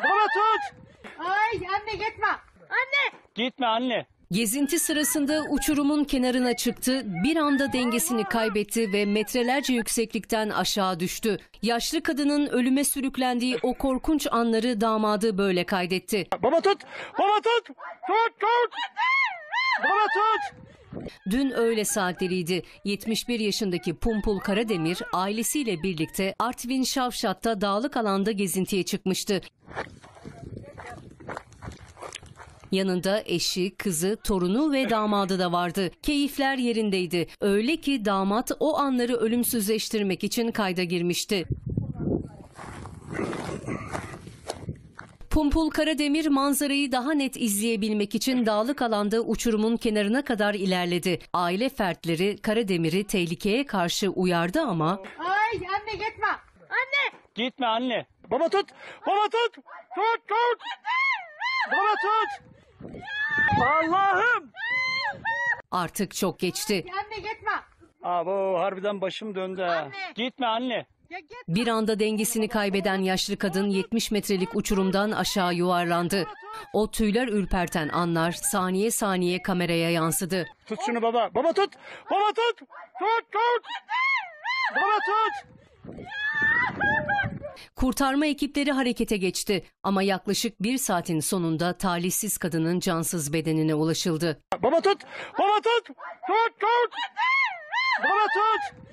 Baba tut! Ay anne gitme. Anne. Gitme anne. Gezinti sırasında uçurumun kenarına çıktı, bir anda dengesini kaybetti ve metrelerce yükseklikten aşağı düştü. Yaşlı kadının ölüme sürüklendiği o korkunç anları damadı böyle kaydetti. Baba tut! Baba tut! Tut tut! Baba tut! Dün öğle saatleriydi. 71 yaşındaki Pumpul Karademir ailesiyle birlikte Artvin Şavşat'ta dağlık alanda gezintiye çıkmıştı. Yanında eşi, kızı, torunu ve damadı da vardı. Keyifler yerindeydi. Öyle ki damat o anları ölümsüzleştirmek için kayda girmişti. Pumpul Karademir manzarayı daha net izleyebilmek için dağlık alanda uçurumun kenarına kadar ilerledi. Aile fertleri Karademir'i tehlikeye karşı uyardı ama Ay anne gitme. Anne. Gitme anne. Baba tut. Baba tut. Tut tut. Baba tut. Allah'ım. artık çok geçti. Anne gitme. Abo harbiden başım döndü ha. Gitme anne. Bir anda dengesini kaybeden yaşlı kadın 70 metrelik uçurumdan aşağı yuvarlandı. O tüyler ürperten anlar saniye saniye kameraya yansıdı. Tut şunu baba. Baba tut. Baba tut. Tut tut. Baba tut. Kurtarma ekipleri harekete geçti ama yaklaşık bir saatin sonunda talihsiz kadının cansız bedenine ulaşıldı. Baba tut. Baba tut. Tut tut. Baba tut.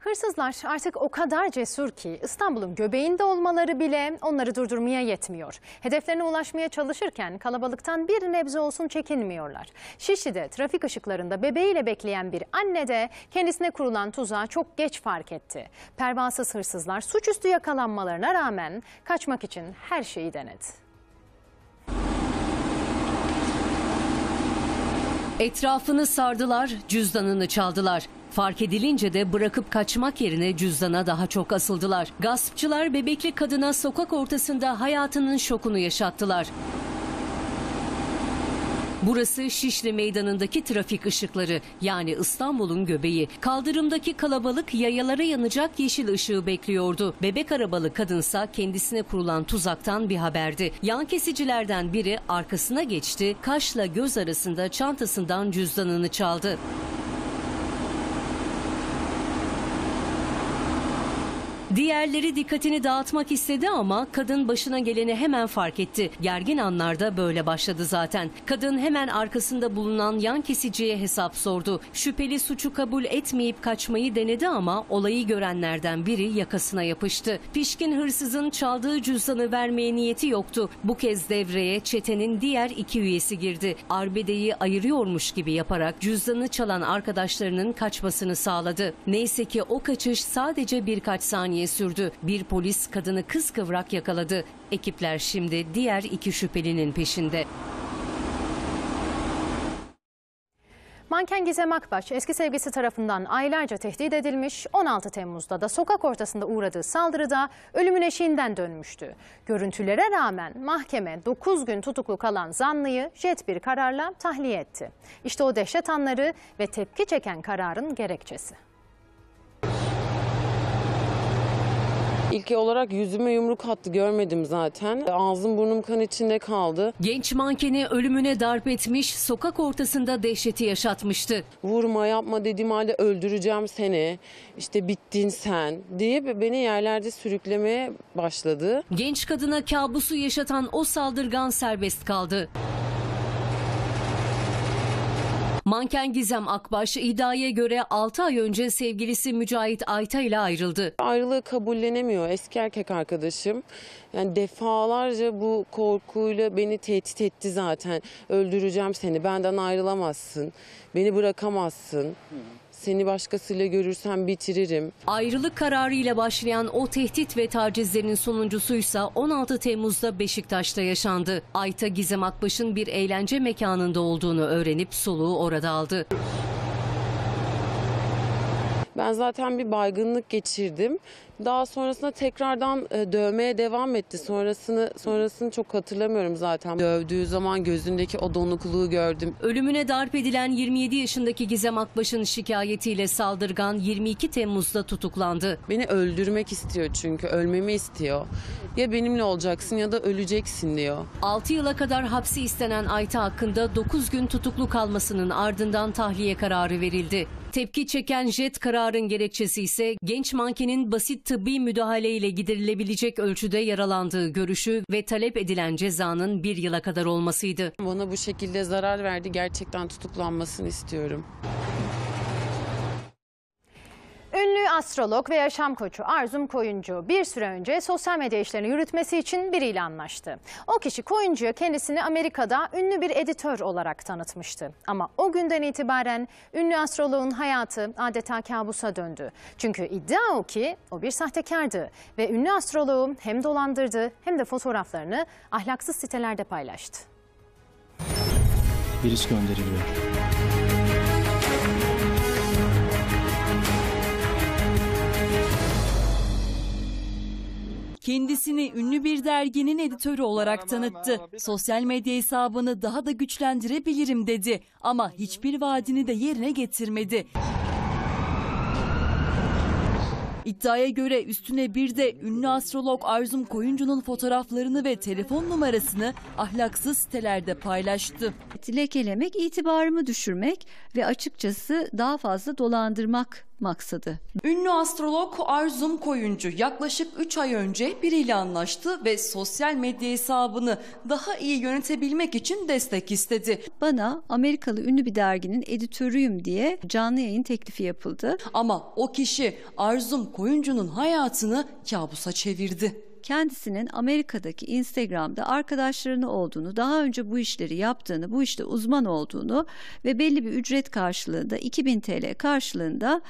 Hırsızlar artık o kadar cesur ki İstanbul'un göbeğinde olmaları bile onları durdurmaya yetmiyor. Hedeflerine ulaşmaya çalışırken kalabalıktan bir nebze olsun çekinmiyorlar. Şişli'de trafik ışıklarında bebeğiyle bekleyen bir anne de kendisine kurulan tuzağı çok geç fark etti. Pervasız hırsızlar suçüstü yakalanmalarına rağmen kaçmak için her şeyi denedi. Etrafını sardılar, cüzdanını çaldılar. Fark edilince de bırakıp kaçmak yerine cüzdana daha çok asıldılar. Gaspçılar bebekli kadına sokak ortasında hayatının şokunu yaşattılar. Burası Şişli Meydanı'ndaki trafik ışıkları yani İstanbul'un göbeği. Kaldırımdaki kalabalık yayalara yanacak yeşil ışığı bekliyordu. Bebek arabalı kadınsa kendisine kurulan tuzaktan bir haberdi. Yan kesicilerden biri arkasına geçti, kaşla göz arasında çantasından cüzdanını çaldı. Diğerleri dikkatini dağıtmak istedi ama kadın başına geleni hemen fark etti. Gergin anlarda böyle başladı zaten. Kadın hemen arkasında bulunan yan kesiciye hesap sordu. Şüpheli suçu kabul etmeyip kaçmayı denedi ama olayı görenlerden biri yakasına yapıştı. Pişkin hırsızın çaldığı cüzdanı vermeye niyeti yoktu. Bu kez devreye çetenin diğer iki üyesi girdi. Arbedeyi ayırıyormuş gibi yaparak cüzdanı çalan arkadaşlarının kaçmasını sağladı. Neyse ki o kaçış sadece birkaç saniye sürdü. Bir polis kadını kıskıvrak yakaladı. Ekipler şimdi diğer iki şüphelinin peşinde. Manken Gizem Akbaş eski sevgisi tarafından aylarca tehdit edilmiş, 16 Temmuz'da da sokak ortasında uğradığı saldırıda ölümün eşiğinden dönmüştü. Görüntülere rağmen mahkeme 9 gün tutuklu kalan zanlıyı jet bir kararla tahliye etti. İşte o dehşet anları ve tepki çeken kararın gerekçesi. İlk olarak yüzüme yumruk attı görmedim zaten. Ağzım burnum kan içinde kaldı. Genç mankeni ölümüne darp etmiş, sokak ortasında dehşeti yaşatmıştı. Vurma yapma dediğim halde öldüreceğim seni. İşte bittin sen diye beni yerlerde sürüklemeye başladı. Genç kadına kabusu yaşatan o saldırgan serbest kaldı. Manken Gizem Akbaş iddiaya göre 6 ay önce sevgilisi Mücahit Ayta ile ayrıldı. Ayrılığı kabullenemiyor eski erkek arkadaşım. Yani defalarca bu korkuyla beni tehdit etti zaten. Öldüreceğim seni, benden ayrılamazsın, beni bırakamazsın. Seni başkasıyla görürsem bitiririm. Ayrılık kararıyla başlayan o tehdit ve tacizlerin sonuncusuysa 16 Temmuz'da Beşiktaş'ta yaşandı. Ayta Gizem Akbaş'ın bir eğlence mekanında olduğunu öğrenip soluğu orada aldı. Ben zaten bir baygınlık geçirdim. Daha sonrasında tekrardan e, dövmeye devam etti. Sonrasını sonrasını çok hatırlamıyorum zaten. Dövdüğü zaman gözündeki o donukluğu gördüm. Ölümüne darp edilen 27 yaşındaki Gizem Akbaş'ın şikayetiyle saldırgan 22 Temmuz'da tutuklandı. Beni öldürmek istiyor çünkü ölmemi istiyor. Ya benimle olacaksın ya da öleceksin diyor. 6 yıla kadar hapsi istenen Ayta hakkında 9 gün tutuklu kalmasının ardından tahliye kararı verildi. Tepki çeken jet kararın gerekçesi ise genç mankenin basit tıbbi müdahaleyle giderilebilecek ölçüde yaralandığı görüşü ve talep edilen cezanın bir yıla kadar olmasıydı. Bana bu şekilde zarar verdi. Gerçekten tutuklanmasını istiyorum. Ünlü astrolog ve yaşam koçu Arzum Koyuncu bir süre önce sosyal medya işlerini yürütmesi için biriyle anlaştı. O kişi Koyuncu'ya kendisini Amerika'da ünlü bir editör olarak tanıtmıştı. Ama o günden itibaren ünlü astroloğun hayatı adeta kabusa döndü. Çünkü iddia o ki o bir sahtekardı ve ünlü astroloğu hem dolandırdı hem de fotoğraflarını ahlaksız sitelerde paylaştı. Virüs gönderiliyor. Kendisini ünlü bir derginin editörü olarak tanıttı. Sosyal medya hesabını daha da güçlendirebilirim dedi ama hiçbir vaadini de yerine getirmedi. İddiaya göre üstüne bir de ünlü astrolog Arzum Koyuncu'nun fotoğraflarını ve telefon numarasını ahlaksız sitelerde paylaştı. Lekelemek, itibarımı düşürmek ve açıkçası daha fazla dolandırmak maksadı. Ünlü astrolog Arzum Koyuncu yaklaşık 3 ay önce biriyle anlaştı ve sosyal medya hesabını daha iyi yönetebilmek için destek istedi. Bana Amerikalı ünlü bir derginin editörüyüm diye canlı yayın teklifi yapıldı. Ama o kişi Arzum Koyuncu'nun hayatını kabusa çevirdi. Kendisinin Amerika'daki Instagram'da arkadaşlarını olduğunu, daha önce bu işleri yaptığını, bu işte uzman olduğunu ve belli bir ücret karşılığında 2000 TL karşılığında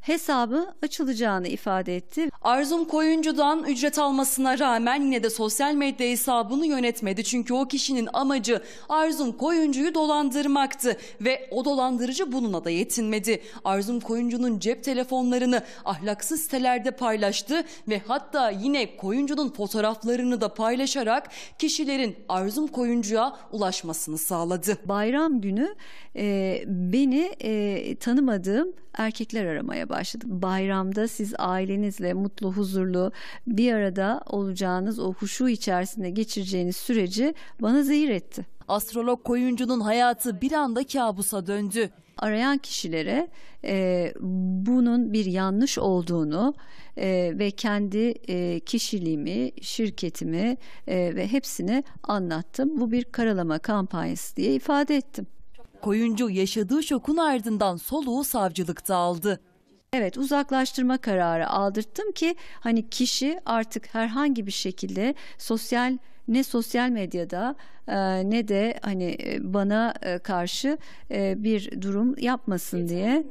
hesabı açılacağını ifade etti. Arzum Koyuncu'dan ücret almasına rağmen yine de sosyal medya hesabını yönetmedi. Çünkü o kişinin amacı Arzum Koyuncu'yu dolandırmaktı ve o dolandırıcı bununla da yetinmedi. Arzum Koyuncu'nun cep telefonlarını ahlaksız sitelerde paylaştı ve hatta yine Koyuncu'nun fotoğraflarını da paylaşarak kişilerin Arzum Koyuncu'ya ulaşmasını sağladı. Bayram günü e, beni e, tanımadığım erkekler aramaya başladı. Bayramda siz ailenizle mutlu, huzurlu bir arada olacağınız o huşu içerisinde geçireceğiniz süreci bana zehir etti. Astrolog Koyuncu'nun hayatı bir anda kabusa döndü. Arayan kişilere e, bunun bir yanlış olduğunu e, ve kendi e, kişiliğimi, şirketimi e, ve hepsini anlattım. Bu bir karalama kampanyası diye ifade ettim. Koyuncu yaşadığı şokun ardından soluğu savcılıkta aldı. Evet uzaklaştırma kararı aldırttım ki hani kişi artık herhangi bir şekilde sosyal ne sosyal medyada e, ne de hani e, bana e, karşı e, bir durum yapmasın diye.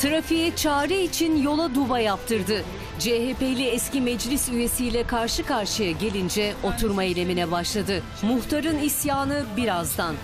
Trafiğe çare için yola duba yaptırdı. CHP'li eski meclis üyesiyle karşı karşıya gelince oturma eylemine başladı. Muhtarın isyanı birazdan.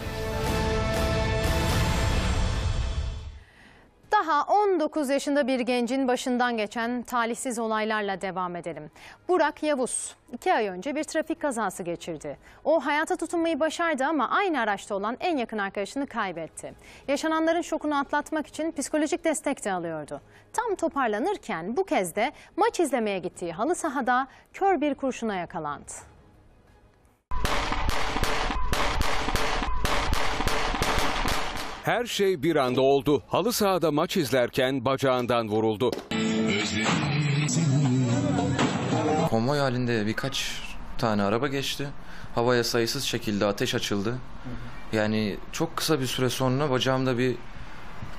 19 yaşında bir gencin başından geçen talihsiz olaylarla devam edelim. Burak Yavuz iki ay önce bir trafik kazası geçirdi. O hayata tutunmayı başardı ama aynı araçta olan en yakın arkadaşını kaybetti. Yaşananların şokunu atlatmak için psikolojik destek de alıyordu. Tam toparlanırken bu kez de maç izlemeye gittiği halı sahada kör bir kurşuna yakalandı. Her şey bir anda oldu. Halı sahada maç izlerken bacağından vuruldu. Konvoy halinde birkaç tane araba geçti. Havaya sayısız şekilde ateş açıldı. Yani çok kısa bir süre sonra bacağımda bir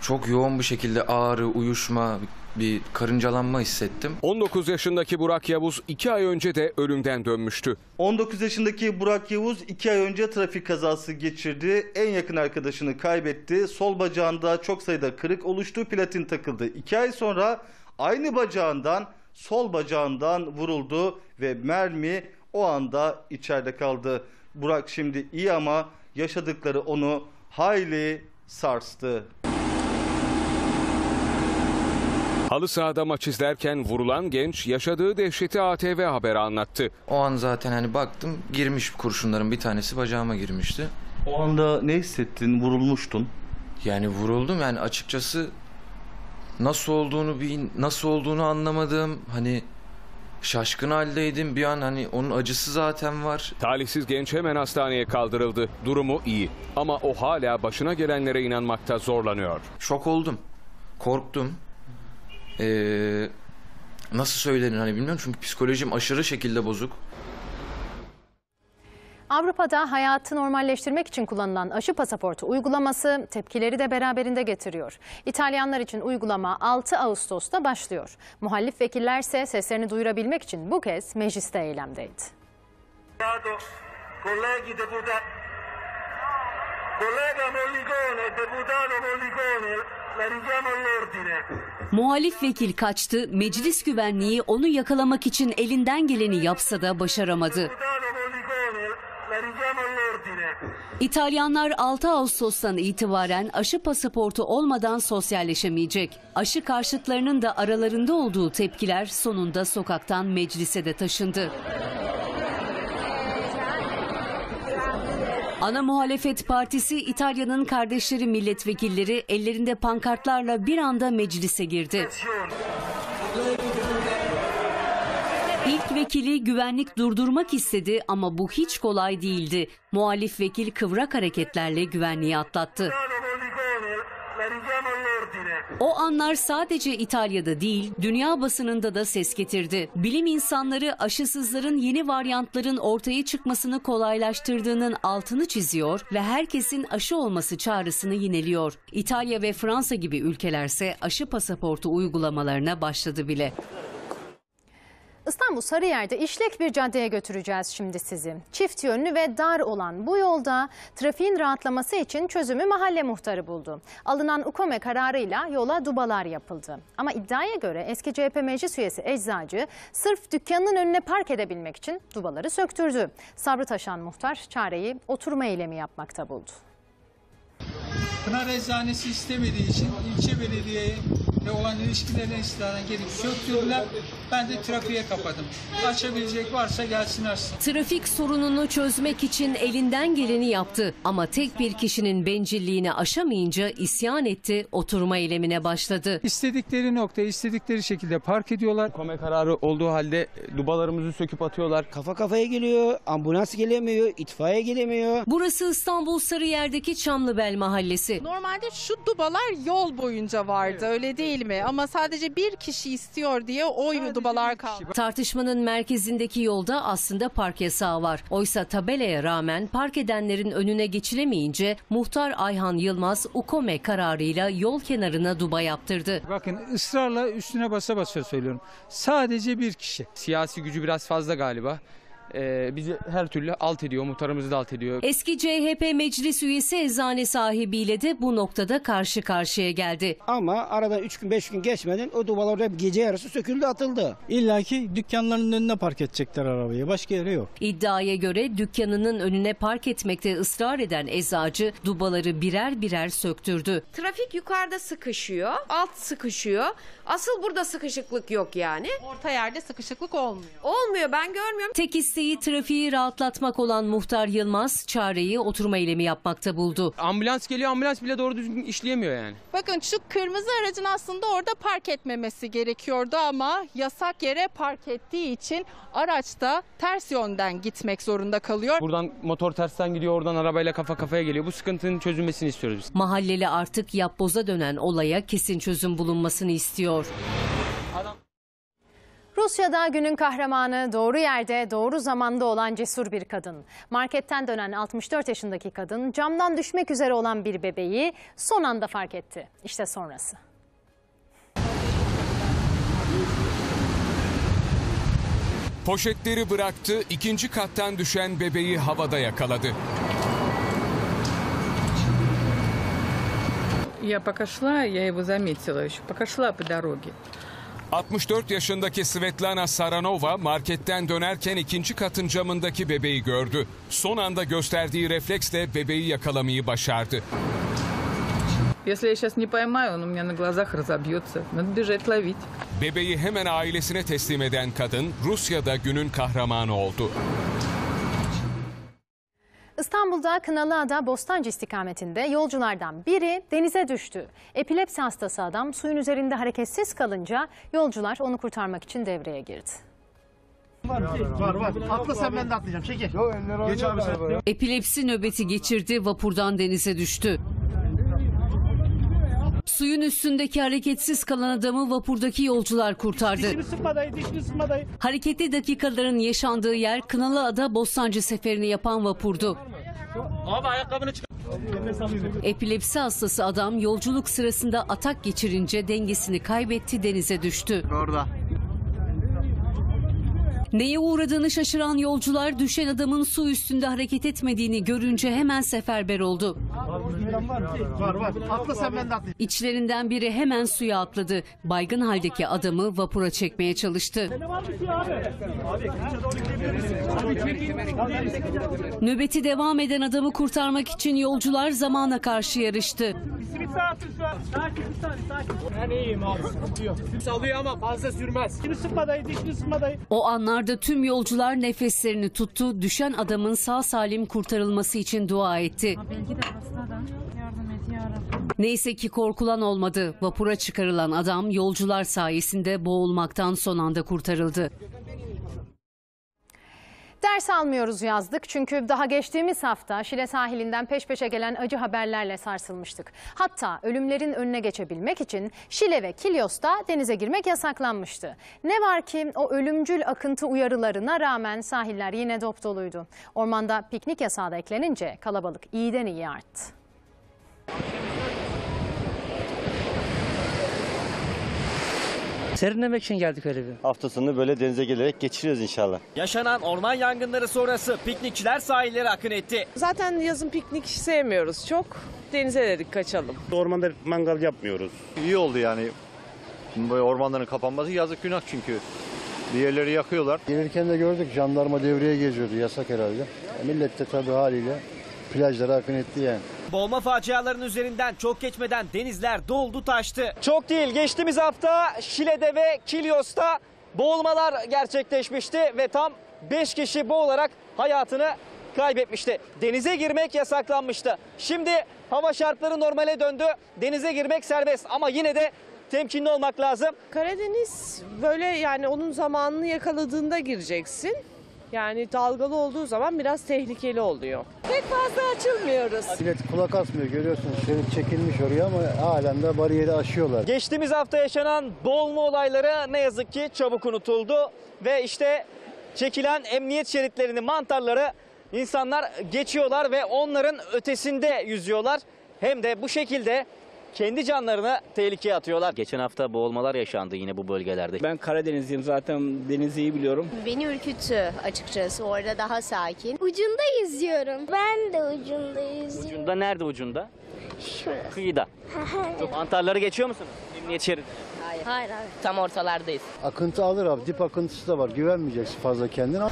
çok yoğun bir şekilde ağrı, uyuşma, bir karıncalanma hissettim. 19 yaşındaki Burak Yavuz 2 ay önce de ölümden dönmüştü. 19 yaşındaki Burak Yavuz 2 ay önce trafik kazası geçirdi. En yakın arkadaşını kaybetti. Sol bacağında çok sayıda kırık oluştu. Platin takıldı. 2 ay sonra aynı bacağından sol bacağından vuruldu ve mermi o anda içeride kaldı. Burak şimdi iyi ama yaşadıkları onu hayli sarstı. Halı sahada maç izlerken vurulan genç yaşadığı dehşeti ATV Haber'e anlattı. O an zaten hani baktım girmiş kurşunların bir tanesi bacağıma girmişti. O anda ne hissettin? Vurulmuştun. Yani vuruldum yani açıkçası nasıl olduğunu bir nasıl olduğunu anlamadım. Hani şaşkın haldeydim. Bir an hani onun acısı zaten var. Talihsiz genç hemen hastaneye kaldırıldı. Durumu iyi ama o hala başına gelenlere inanmakta zorlanıyor. Şok oldum. Korktum. Ee, nasıl söylenir hani bilmiyorum çünkü psikolojim aşırı şekilde bozuk. Avrupa'da hayatı normalleştirmek için kullanılan aşı pasaportu uygulaması tepkileri de beraberinde getiriyor. İtalyanlar için uygulama 6 Ağustos'ta başlıyor. Muhalif vekiller ise seslerini duyurabilmek için bu kez mecliste eylemdeydi. Colleghi deputati. Collega Mollicone, deputato Mollicone. Muhalif vekil kaçtı, meclis güvenliği onu yakalamak için elinden geleni yapsa da başaramadı. İtalyanlar 6 Ağustos'tan itibaren aşı pasaportu olmadan sosyalleşemeyecek. Aşı karşıtlarının da aralarında olduğu tepkiler sonunda sokaktan meclise de taşındı. Ana muhalefet partisi İtalya'nın kardeşleri milletvekilleri ellerinde pankartlarla bir anda meclise girdi. İlk vekili güvenlik durdurmak istedi ama bu hiç kolay değildi. Muhalif vekil kıvrak hareketlerle güvenliği atlattı. Deputato Mollicone, la richiamo all'ordine. O anlar sadece İtalya'da değil, dünya basınında da ses getirdi. Bilim insanları aşısızların yeni varyantların ortaya çıkmasını kolaylaştırdığının altını çiziyor ve herkesin aşı olması çağrısını yineliyor. İtalya ve Fransa gibi ülkelerse aşı pasaportu uygulamalarına başladı bile. İstanbul Sarıyer'de işlek bir caddeye götüreceğiz şimdi sizi. Çift yönlü ve dar olan bu yolda trafiğin rahatlaması için çözümü mahalle muhtarı buldu. Alınan UKOME kararıyla yola dubalar yapıldı. Ama iddiaya göre eski CHP meclis üyesi Eczacı sırf dükkanının önüne park edebilmek için dubaları söktürdü. Sabrı taşan muhtar çareyi oturma eylemi yapmakta buldu. Pınar Eczanesi istemediği için ilçe belediyeye ve olan ilişkilerine istinaden gelip söktürdüler. Ben de trafiğe kapadım. Açabilecek varsa gelsin açsın. Trafik sorununu çözmek için elinden geleni yaptı ama tek bir kişinin bencilliğini aşamayınca isyan etti, oturma eylemine başladı. İstedikleri noktaya istedikleri şekilde park ediyorlar. Kome kararı olduğu halde dubalarımızı söküp atıyorlar. Kafa kafaya geliyor, ambulans gelemiyor, itfaiye gelemiyor. Burası İstanbul Sarıyer'deki Çamlıbel Mahallesi. Normalde şu dubalar yol boyunca vardı öyle değil mi? Ama sadece bir kişi istiyor diye o dubalar kaldı. Tartışmanın merkezindeki yolda aslında park yasağı var. Oysa tabelaya rağmen park edenlerin önüne geçilemeyince muhtar Ayhan Yılmaz UKOME kararıyla yol kenarına duba yaptırdı. Bakın ısrarla üstüne basa basa söylüyorum. Sadece bir kişi. Siyasi gücü biraz fazla galiba. Ee, bizi her türlü alt ediyor, muhtarımızı da alt ediyor. Eski CHP meclis üyesi eczane sahibiyle de bu noktada karşı karşıya geldi. Ama aradan 3 gün 5 gün geçmeden o dubalar hep gece yarısı söküldü atıldı. İlla ki dükkanların önüne park edecekler arabayı. Başka yere yok. İddiaya göre dükkanının önüne park etmekte ısrar eden eczacı dubaları birer birer söktürdü. Trafik yukarıda sıkışıyor, alt sıkışıyor. Asıl burada sıkışıklık yok yani. Orta yerde sıkışıklık olmuyor. Olmuyor ben görmüyorum. Tek isteği trafiği rahatlatmak olan muhtar Yılmaz çareyi oturma eylemi yapmakta buldu. Ambulans geliyor, ambulans bile doğru düzgün işleyemiyor yani. Bakın şu kırmızı aracın aslında orada park etmemesi gerekiyordu ama yasak yere park ettiği için araçta ters yönden gitmek zorunda kalıyor. Buradan motor tersten gidiyor, oradan arabayla kafa kafaya geliyor. Bu sıkıntının çözülmesini istiyoruz biz. Mahalleli artık yapboza dönen olaya kesin çözüm bulunmasını istiyor. Rusya'da günün kahramanı doğru yerde doğru zamanda olan cesur bir kadın. Marketten dönen 64 yaşındaki kadın camdan düşmek üzere olan bir bebeği son anda fark etti. İşte sonrası. Poşetleri bıraktı, ikinci kattan düşen bebeği havada yakaladı. Я пока шла, я его заметила еще, пока шла по дороге. 64 yaşındaki Svetlana Saranova marketten dönerken ikinci katın camındaki bebeği gördü. Son anda gösterdiği refleksle bebeği yakalamayı başardı. Если я сейчас не поймаю, он у меня на глазах разобьется. Надо бежать ловить. Bebeği hemen ailesine teslim eden kadın Rusya'da günün kahramanı oldu. İstanbul'da Kınalıada Bostancı istikametinde yolculardan biri denize düştü. Epilepsi hastası adam suyun üzerinde hareketsiz kalınca yolcular onu kurtarmak için devreye girdi. Var var. Atla sen ben de atlayacağım. Çekil. Geç abi sen. Epilepsi nöbeti geçirdi, vapurdan denize düştü. Suyun üstündeki hareketsiz kalan adamı vapurdaki yolcular kurtardı. Dişini sıkma dayı, dişini sıkma dayı. Hareketli dakikaların yaşandığı yer Kınalıada Bostancı seferini yapan vapurdu. Abi ayakkabını çıkar. Epilepsi hastası adam yolculuk sırasında atak geçirince dengesini kaybetti denize düştü. Orada. Neye uğradığını şaşıran yolcular düşen adamın su üstünde hareket etmediğini görünce hemen seferber oldu. Var var. Atla sen ben de atlayacağım. İçlerinden biri hemen suya atladı. Baygın haldeki adamı vapura çekmeye çalıştı. Nöbeti devam eden adamı kurtarmak için yolcular zamana karşı yarıştı. Sakin saniye sakin. Ben iyiyim abi sıkıntı yok. Salıyor ama fazla sürmez. Dişini sıkma dayı, dişini sıkma dayı. O anlarda tüm yolcular nefeslerini tuttu. Düşen adamın sağ salim kurtarılması için dua etti. Neyse ki korkulan olmadı. Vapura çıkarılan adam yolcular sayesinde boğulmaktan son anda kurtarıldı. Ders almıyoruz yazdık çünkü daha geçtiğimiz hafta Şile sahilinden peş peşe gelen acı haberlerle sarsılmıştık. Hatta ölümlerin önüne geçebilmek için Şile ve Kilyos'ta denize girmek yasaklanmıştı. Ne var ki o ölümcül akıntı uyarılarına rağmen sahiller yine dop doluydu. Ormanda piknik yasağı da eklenince kalabalık iyiden iyi arttı. Serinlemek için geldik öyle bir. Haftasını böyle denize gelerek geçiriyoruz inşallah. Yaşanan orman yangınları sonrası piknikçiler sahillere akın etti. Zaten yazın piknik sevmiyoruz çok. Denize dedik kaçalım. Ormanda mangal yapmıyoruz. İyi oldu yani. Böyle ormanların kapanması yazık günah çünkü. Bir yerleri yakıyorlar. Gelirken de gördük jandarma devreye geziyordu yasak herhalde. Millet de tabii haliyle plajlara akın etti yani. Boğulma facialarının üzerinden çok geçmeden denizler doldu taştı. Çok değil geçtiğimiz hafta Şile'de ve Kilyos'ta boğulmalar gerçekleşmişti ve tam 5 kişi boğularak hayatını kaybetmişti. Denize girmek yasaklanmıştı. Şimdi hava şartları normale döndü. Denize girmek serbest ama yine de temkinli olmak lazım. Karadeniz böyle yani onun zamanını yakaladığında gireceksin. Yani dalgalı olduğu zaman biraz tehlikeli oluyor. Pek fazla açılmıyoruz. Millet kulak asmıyor görüyorsunuz şerit çekilmiş oraya ama halen de bariyeri aşıyorlar. Geçtiğimiz hafta yaşanan boğulma olayları ne yazık ki çabuk unutuldu. Ve işte çekilen emniyet şeritlerini, mantarları insanlar geçiyorlar ve onların ötesinde yüzüyorlar. Hem de bu şekilde kendi canlarını tehlikeye atıyorlar. Geçen hafta boğulmalar yaşandı yine bu bölgelerde. Ben Karadenizliyim zaten denizi iyi biliyorum. Beni ürküttü açıkçası. Orada daha sakin. Ucunda yüzüyorum. Ben de ucunda yüzüyorum. Ucunda nerede ucunda? Şurası. Kıyıda. <laughs> Mantarları geçiyor musunuz? Emniyet şeridi. Hayır. Hayır hayır. Tam ortalardayız. Akıntı alır abi dip akıntısı da var güvenmeyeceksin fazla kendine.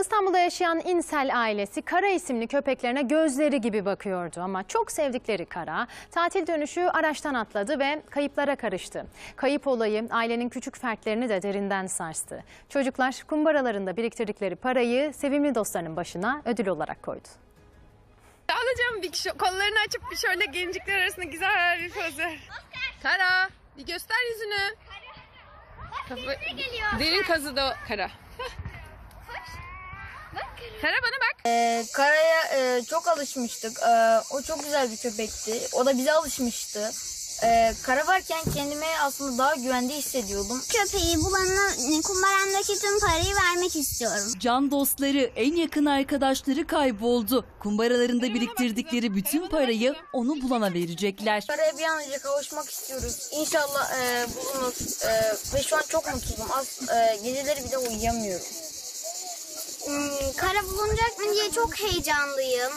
İstanbul'da yaşayan İnsel ailesi Kara isimli köpeklerine gözleri gibi bakıyordu ama çok sevdikleri Kara tatil dönüşü araçtan atladı ve kayıplara karıştı. Kayıp olayı ailenin küçük fertlerini de derinden sarstı. Çocuklar kumbaralarında biriktirdikleri parayı sevimli dostlarının başına ödül olarak koydu. Alacağım bir kişi kollarını açıp bir şöyle gencikler arasında güzel bir poz ver. Kara bir göster yüzünü. Kafa- Derin kazıdı o Kara. <laughs> Kara bana bak. Ee, karaya e, çok alışmıştık. Ee, o çok güzel bir köpekti. O da bize alışmıştı. Ee, kara varken kendimi aslında daha güvende hissediyordum. Köpeği bulana kumbaramdaki tüm parayı vermek istiyorum. Can dostları, en yakın arkadaşları kayboldu. Kumbaralarında biriktirdikleri bütün parayı onu bulana verecekler. Karaya bir an önce kavuşmak istiyoruz. İnşallah e, bulunur. E, ve şu an çok mutluyum. Az, e, geceleri bile uyuyamıyorum. Hmm, kara bulunacak mı diye çok heyecanlıyım.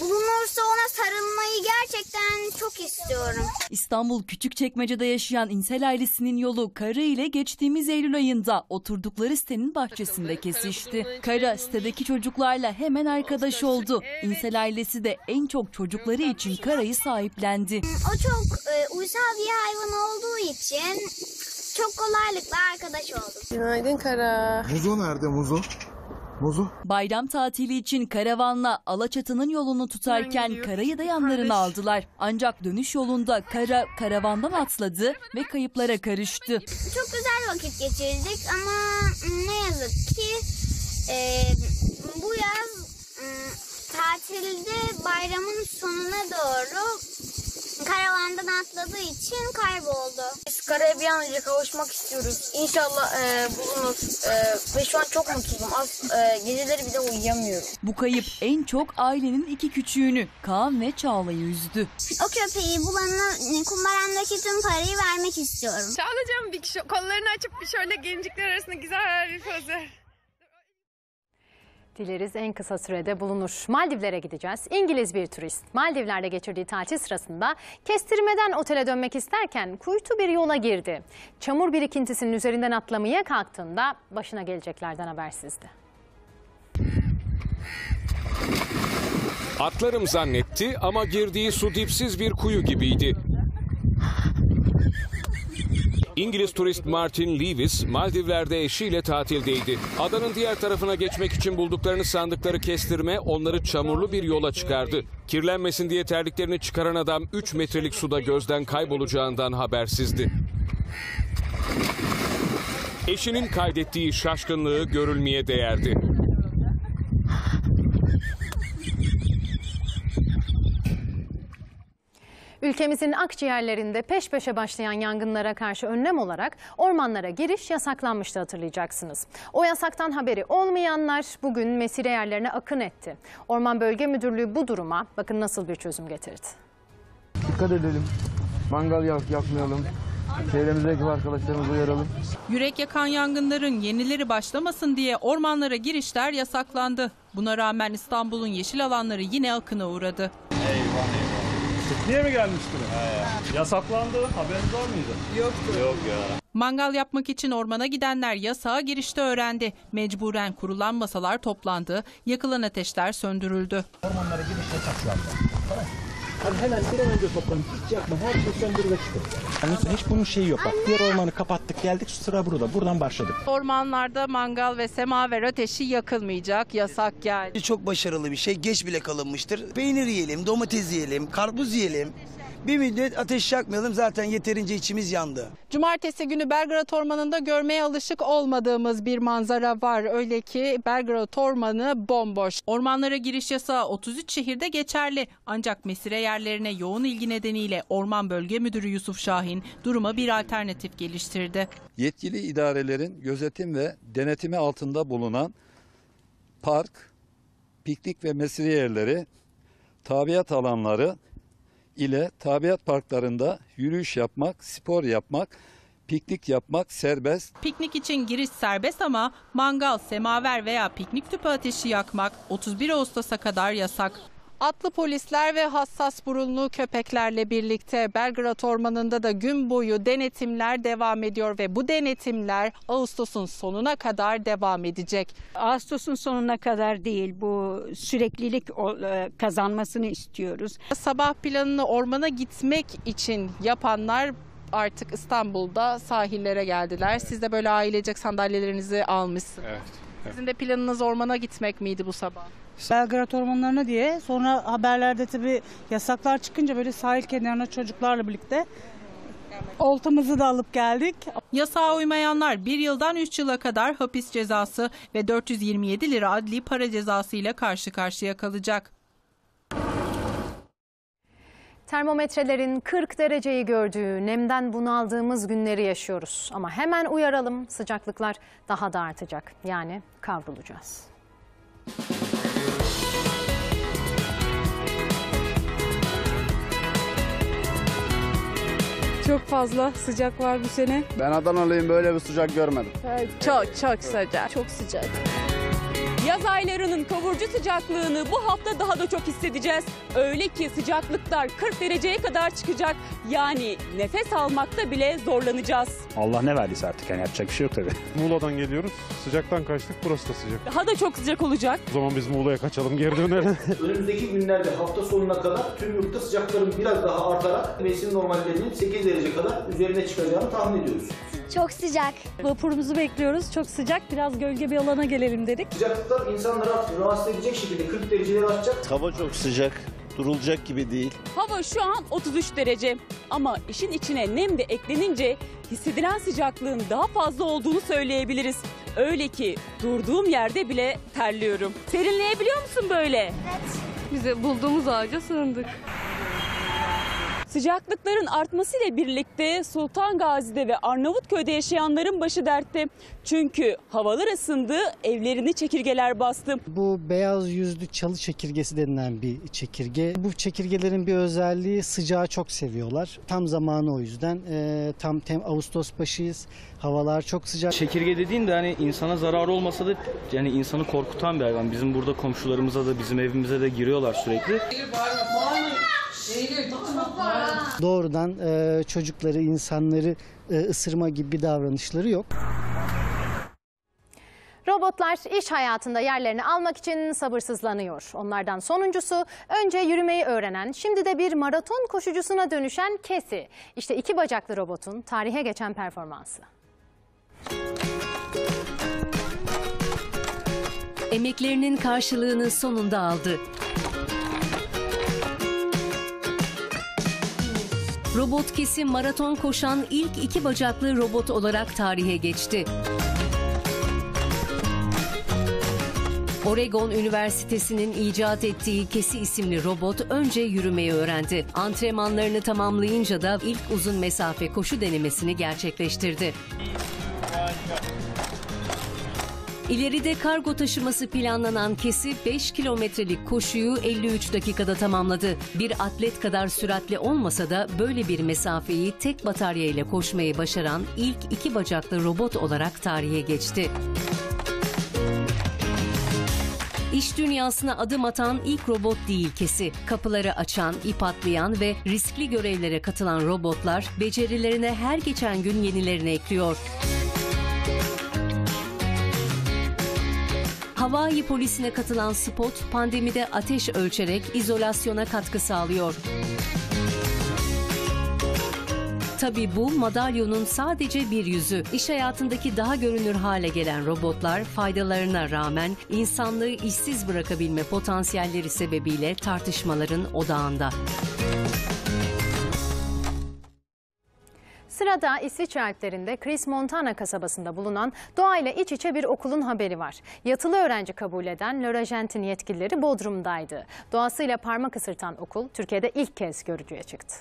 Bulunursa ona sarılmayı gerçekten çok istiyorum. İstanbul Küçükçekmece'de yaşayan İnsel ailesinin yolu Kara ile geçtiğimiz Eylül ayında oturdukları sitenin bahçesinde kesişti. Kara sitedeki çocuklarla hemen arkadaş oldu. İnsel ailesi de en çok çocukları için Kara'yı sahiplendi. O çok e, uysal bir hayvan olduğu için çok kolaylıkla arkadaş olduk. Günaydın Kara. Muzo nerede muzo? Muzo? Bayram tatili için karavanla Alaçatı'nın yolunu tutarken Kara'yı da yanlarına aldılar. Ancak dönüş yolunda Kara karavandan atladı ve kayıplara karıştı. Çok güzel vakit geçirdik ama ne yazık ki e, bu yaz m, tatilde bayramın sonuna doğru karavandan atladığı için kayboldu. Biz karaya bir an önce kavuşmak istiyoruz. İnşallah e, bulunur. E, ve şu an çok mutluyum. Az, e, geceleri bile uyuyamıyorum. Bu kayıp en çok ailenin iki küçüğünü Kaan ve Çağla'yı üzdü. O köpeği bulana kumbaramdaki tüm parayı vermek istiyorum. Çağla'cığım bir kişi kollarını açıp şöyle gencikler arasında güzel bir poz ver. Dileriz en kısa sürede bulunur. Maldivlere gideceğiz. İngiliz bir turist Maldivler'de geçirdiği tatil sırasında kestirmeden otele dönmek isterken kuytu bir yola girdi. Çamur birikintisinin üzerinden atlamaya kalktığında başına geleceklerden habersizdi. Atlarım zannetti ama girdiği su dipsiz bir kuyu gibiydi. İngiliz turist Martin Lewis Maldivler'de eşiyle tatildeydi. Adanın diğer tarafına geçmek için bulduklarını sandıkları kestirme onları çamurlu bir yola çıkardı. Kirlenmesin diye terliklerini çıkaran adam 3 metrelik suda gözden kaybolacağından habersizdi. Eşinin kaydettiği şaşkınlığı görülmeye değerdi. Ülkemizin akciğerlerinde peş peşe başlayan yangınlara karşı önlem olarak ormanlara giriş yasaklanmıştı hatırlayacaksınız. O yasaktan haberi olmayanlar bugün mesire yerlerine akın etti. Orman Bölge Müdürlüğü bu duruma bakın nasıl bir çözüm getirdi. Dikkat edelim. Mangal yak, yakmayalım. Çevremizdeki arkadaşlarımızı uyaralım. Yürek yakan yangınların yenileri başlamasın diye ormanlara girişler yasaklandı. Buna rağmen İstanbul'un yeşil alanları yine akına uğradı. Niye mi gelmiştiniz? Yasaklandı. Haberiniz var mıydı? Yoktu. Yok ya. Mangal yapmak için ormana gidenler yasağa girişte öğrendi. Mecburen kurulan masalar toplandı, yakılan ateşler söndürüldü. Ormanlara giriş yasak şu. Hadi hemen bir an önce toplanın. Hiç yakma. Her şey söndür ve çıkın. Yani hiç bunun şeyi yok. Bak diğer ormanı kapattık geldik sıra burada. Buradan başladık. Ormanlarda mangal ve semaver ateşi yakılmayacak, yasak geldi. Çok başarılı bir şey. Geç bile kalınmıştır. Peynir yiyelim, domates yiyelim, karpuz yiyelim. Bir müddet ateş yakmayalım zaten yeterince içimiz yandı. Cumartesi günü Belgrad Ormanı'nda görmeye alışık olmadığımız bir manzara var. Öyle ki Belgrad Ormanı bomboş. Ormanlara giriş yasağı 33 şehirde geçerli. Ancak mesire yerlerine yoğun ilgi nedeniyle Orman Bölge Müdürü Yusuf Şahin duruma bir alternatif geliştirdi. yetkili idarelerin gözetim ve denetimi altında bulunan park, piknik ve mesire yerleri, tabiat alanları ile tabiat parklarında yürüyüş yapmak, spor yapmak, piknik yapmak serbest. Piknik için giriş serbest ama mangal, semaver veya piknik tüpü ateşi yakmak 31 Ağustos'a kadar yasak. Atlı polisler ve hassas burunlu köpeklerle birlikte Belgrad Ormanı'nda da gün boyu denetimler devam ediyor ve bu denetimler Ağustos'un sonuna kadar devam edecek. Ağustos'un sonuna kadar değil bu süreklilik e, kazanmasını istiyoruz. Sabah planını ormana gitmek için yapanlar artık İstanbul'da sahillere geldiler. Siz de böyle ailecek sandalyelerinizi almışsınız. Sizin de planınız ormana gitmek miydi bu sabah? Belgrad ormanlarına diye sonra haberlerde tabii yasaklar çıkınca böyle sahil kenarına çocuklarla birlikte oltamızı da alıp geldik. Yasağa uymayanlar 1 yıldan 3 yıla kadar hapis cezası ve 427 lira adli para cezası ile karşı karşıya kalacak. Termometrelerin 40 dereceyi gördüğü, nemden bunaldığımız günleri yaşıyoruz. Ama hemen uyaralım, sıcaklıklar daha da artacak. Yani kavrulacağız. Çok fazla sıcak var bu sene. Ben Adanalıyım böyle bir sıcak görmedim. Çok çok sıcak. Çok sıcak. Yaz aylarının kavurucu sıcaklığını bu hafta daha da çok hissedeceğiz. Öyle ki sıcaklıklar 40 dereceye kadar çıkacak. Yani nefes almakta bile zorlanacağız. Allah ne verdiyse artık yani yapacak bir şey yok tabii. <laughs> Muğla'dan geliyoruz. Sıcaktan kaçtık. Burası da sıcak. Daha da çok sıcak olacak. O zaman biz Muğla'ya kaçalım geri dönelim. <laughs> Önümüzdeki günlerde hafta sonuna kadar tüm yurtta sıcakların biraz daha artarak mevsim normallerinin 8 derece kadar üzerine çıkacağını tahmin ediyoruz. Çok sıcak. Vapurumuzu bekliyoruz. Çok sıcak. Biraz gölge bir alana gelelim dedik. Sıcaklıklar insanları rahatsız edecek şekilde 40 dereceleri aşacak. Hava çok sıcak. durulacak gibi değil. Hava şu an 33 derece ama işin içine nem de eklenince hissedilen sıcaklığın daha fazla olduğunu söyleyebiliriz. Öyle ki durduğum yerde bile terliyorum. Serinleyebiliyor musun böyle? Bize bulduğumuz ağaca sığındık. Sıcaklıkların artmasıyla birlikte Sultan Gazi'de ve Arnavutköy'de yaşayanların başı dertte. Çünkü havalar ısındı, evlerini çekirgeler bastı. Bu beyaz yüzlü çalı çekirgesi denilen bir çekirge. Bu çekirgelerin bir özelliği sıcağı çok seviyorlar. Tam zamanı o yüzden. Ee, tam tem Ağustos başıyız. Havalar çok sıcak. Çekirge dediğin de hani insana zararı olmasa da yani insanı korkutan bir hayvan. Bizim burada komşularımıza da bizim evimize de giriyorlar sürekli. Doğrudan e, çocukları, insanları e, ısırma gibi bir davranışları yok. Robotlar iş hayatında yerlerini almak için sabırsızlanıyor. Onlardan sonuncusu önce yürümeyi öğrenen, şimdi de bir maraton koşucusuna dönüşen Kesi. İşte iki bacaklı robotun tarihe geçen performansı. Emeklerinin karşılığını sonunda aldı. Robot kesim maraton koşan ilk iki bacaklı robot olarak tarihe geçti. Oregon Üniversitesi'nin icat ettiği Kesi isimli robot önce yürümeyi öğrendi. Antrenmanlarını tamamlayınca da ilk uzun mesafe koşu denemesini gerçekleştirdi. İleride kargo taşıması planlanan Kesi 5 kilometrelik koşuyu 53 dakikada tamamladı. Bir atlet kadar süratli olmasa da böyle bir mesafeyi tek batarya ile koşmayı başaran ilk iki bacaklı robot olarak tarihe geçti. İş dünyasına adım atan ilk robot değil Kesi. Kapıları açan, ip atlayan ve riskli görevlere katılan robotlar becerilerine her geçen gün yenilerini ekliyor. Hawaii polisine katılan Spot pandemide ateş ölçerek izolasyona katkı sağlıyor. Tabii bu madalyonun sadece bir yüzü. İş hayatındaki daha görünür hale gelen robotlar faydalarına rağmen insanlığı işsiz bırakabilme potansiyelleri sebebiyle tartışmaların odağında. Sırada İsviçre Alplerinde Chris Montana kasabasında bulunan doğayla iç içe bir okulun haberi var. Yatılı öğrenci kabul eden L'Oregent'in yetkilileri Bodrum'daydı. Doğasıyla parmak ısırtan okul Türkiye'de ilk kez görücüye çıktı.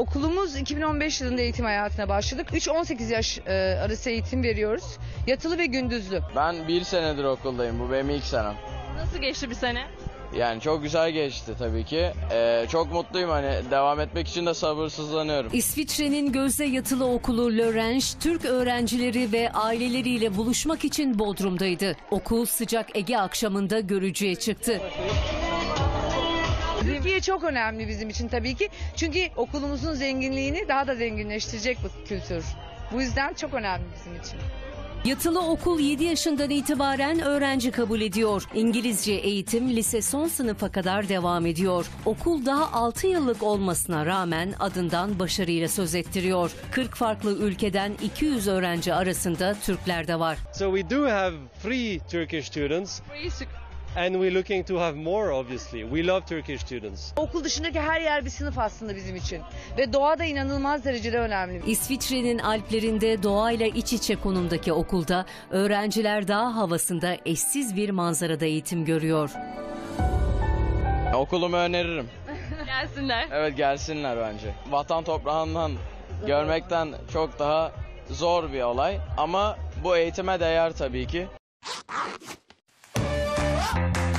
Okulumuz 2015 yılında eğitim hayatına başladık. 3-18 yaş e, arası eğitim veriyoruz. Yatılı ve gündüzlü. Ben bir senedir okuldayım. Bu benim ilk senem. Nasıl geçti bir sene? Yani çok güzel geçti tabii ki. Ee, çok mutluyum hani devam etmek için de sabırsızlanıyorum. İsviçre'nin gözde yatılı okulu Lorange, Türk öğrencileri ve aileleriyle buluşmak için Bodrum'daydı. Okul sıcak Ege akşamında görücüye çıktı. Türkiye çok önemli bizim için tabii ki. Çünkü okulumuzun zenginliğini daha da zenginleştirecek bu kültür. Bu yüzden çok önemli bizim için. Yatılı okul 7 yaşından itibaren öğrenci kabul ediyor. İngilizce eğitim lise son sınıfa kadar devam ediyor. Okul daha 6 yıllık olmasına rağmen adından başarıyla söz ettiriyor. 40 farklı ülkeden 200 öğrenci arasında Türkler de var. So we do have free Turkish students. And we're looking to have more obviously. We love Turkish students. Okul dışındaki her yer bir sınıf aslında bizim için. Ve doğa da inanılmaz derecede önemli. İsviçre'nin Alplerinde doğayla iç içe konumdaki okulda öğrenciler dağ havasında eşsiz bir manzarada eğitim görüyor. Okulumu öneririm. <laughs> Gelsinler. Evet gelsinler bence. Vatan toprağından görmekten çok daha zor bir olay. Ama bu eğitime değer tabii ki. Thank you.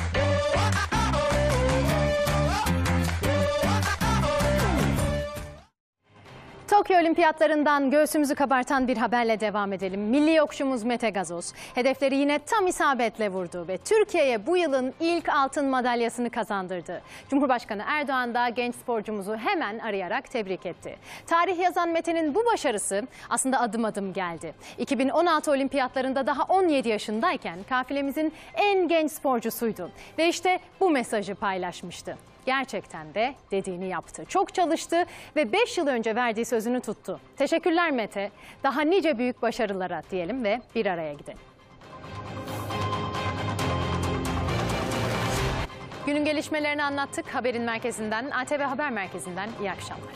Tokyo Olimpiyatlarından göğsümüzü kabartan bir haberle devam edelim. Milli yokuşumuz Mete Gazoz hedefleri yine tam isabetle vurdu ve Türkiye'ye bu yılın ilk altın madalyasını kazandırdı. Cumhurbaşkanı Erdoğan da genç sporcumuzu hemen arayarak tebrik etti. Tarih yazan Mete'nin bu başarısı aslında adım adım geldi. 2016 Olimpiyatlarında daha 17 yaşındayken kafilemizin en genç sporcusuydu ve işte bu mesajı paylaşmıştı gerçekten de dediğini yaptı. Çok çalıştı ve 5 yıl önce verdiği sözünü tuttu. Teşekkürler Mete. Daha nice büyük başarılara diyelim ve bir araya gidelim. Günün gelişmelerini anlattık. Haberin merkezinden, ATV Haber Merkezi'nden iyi akşamlar.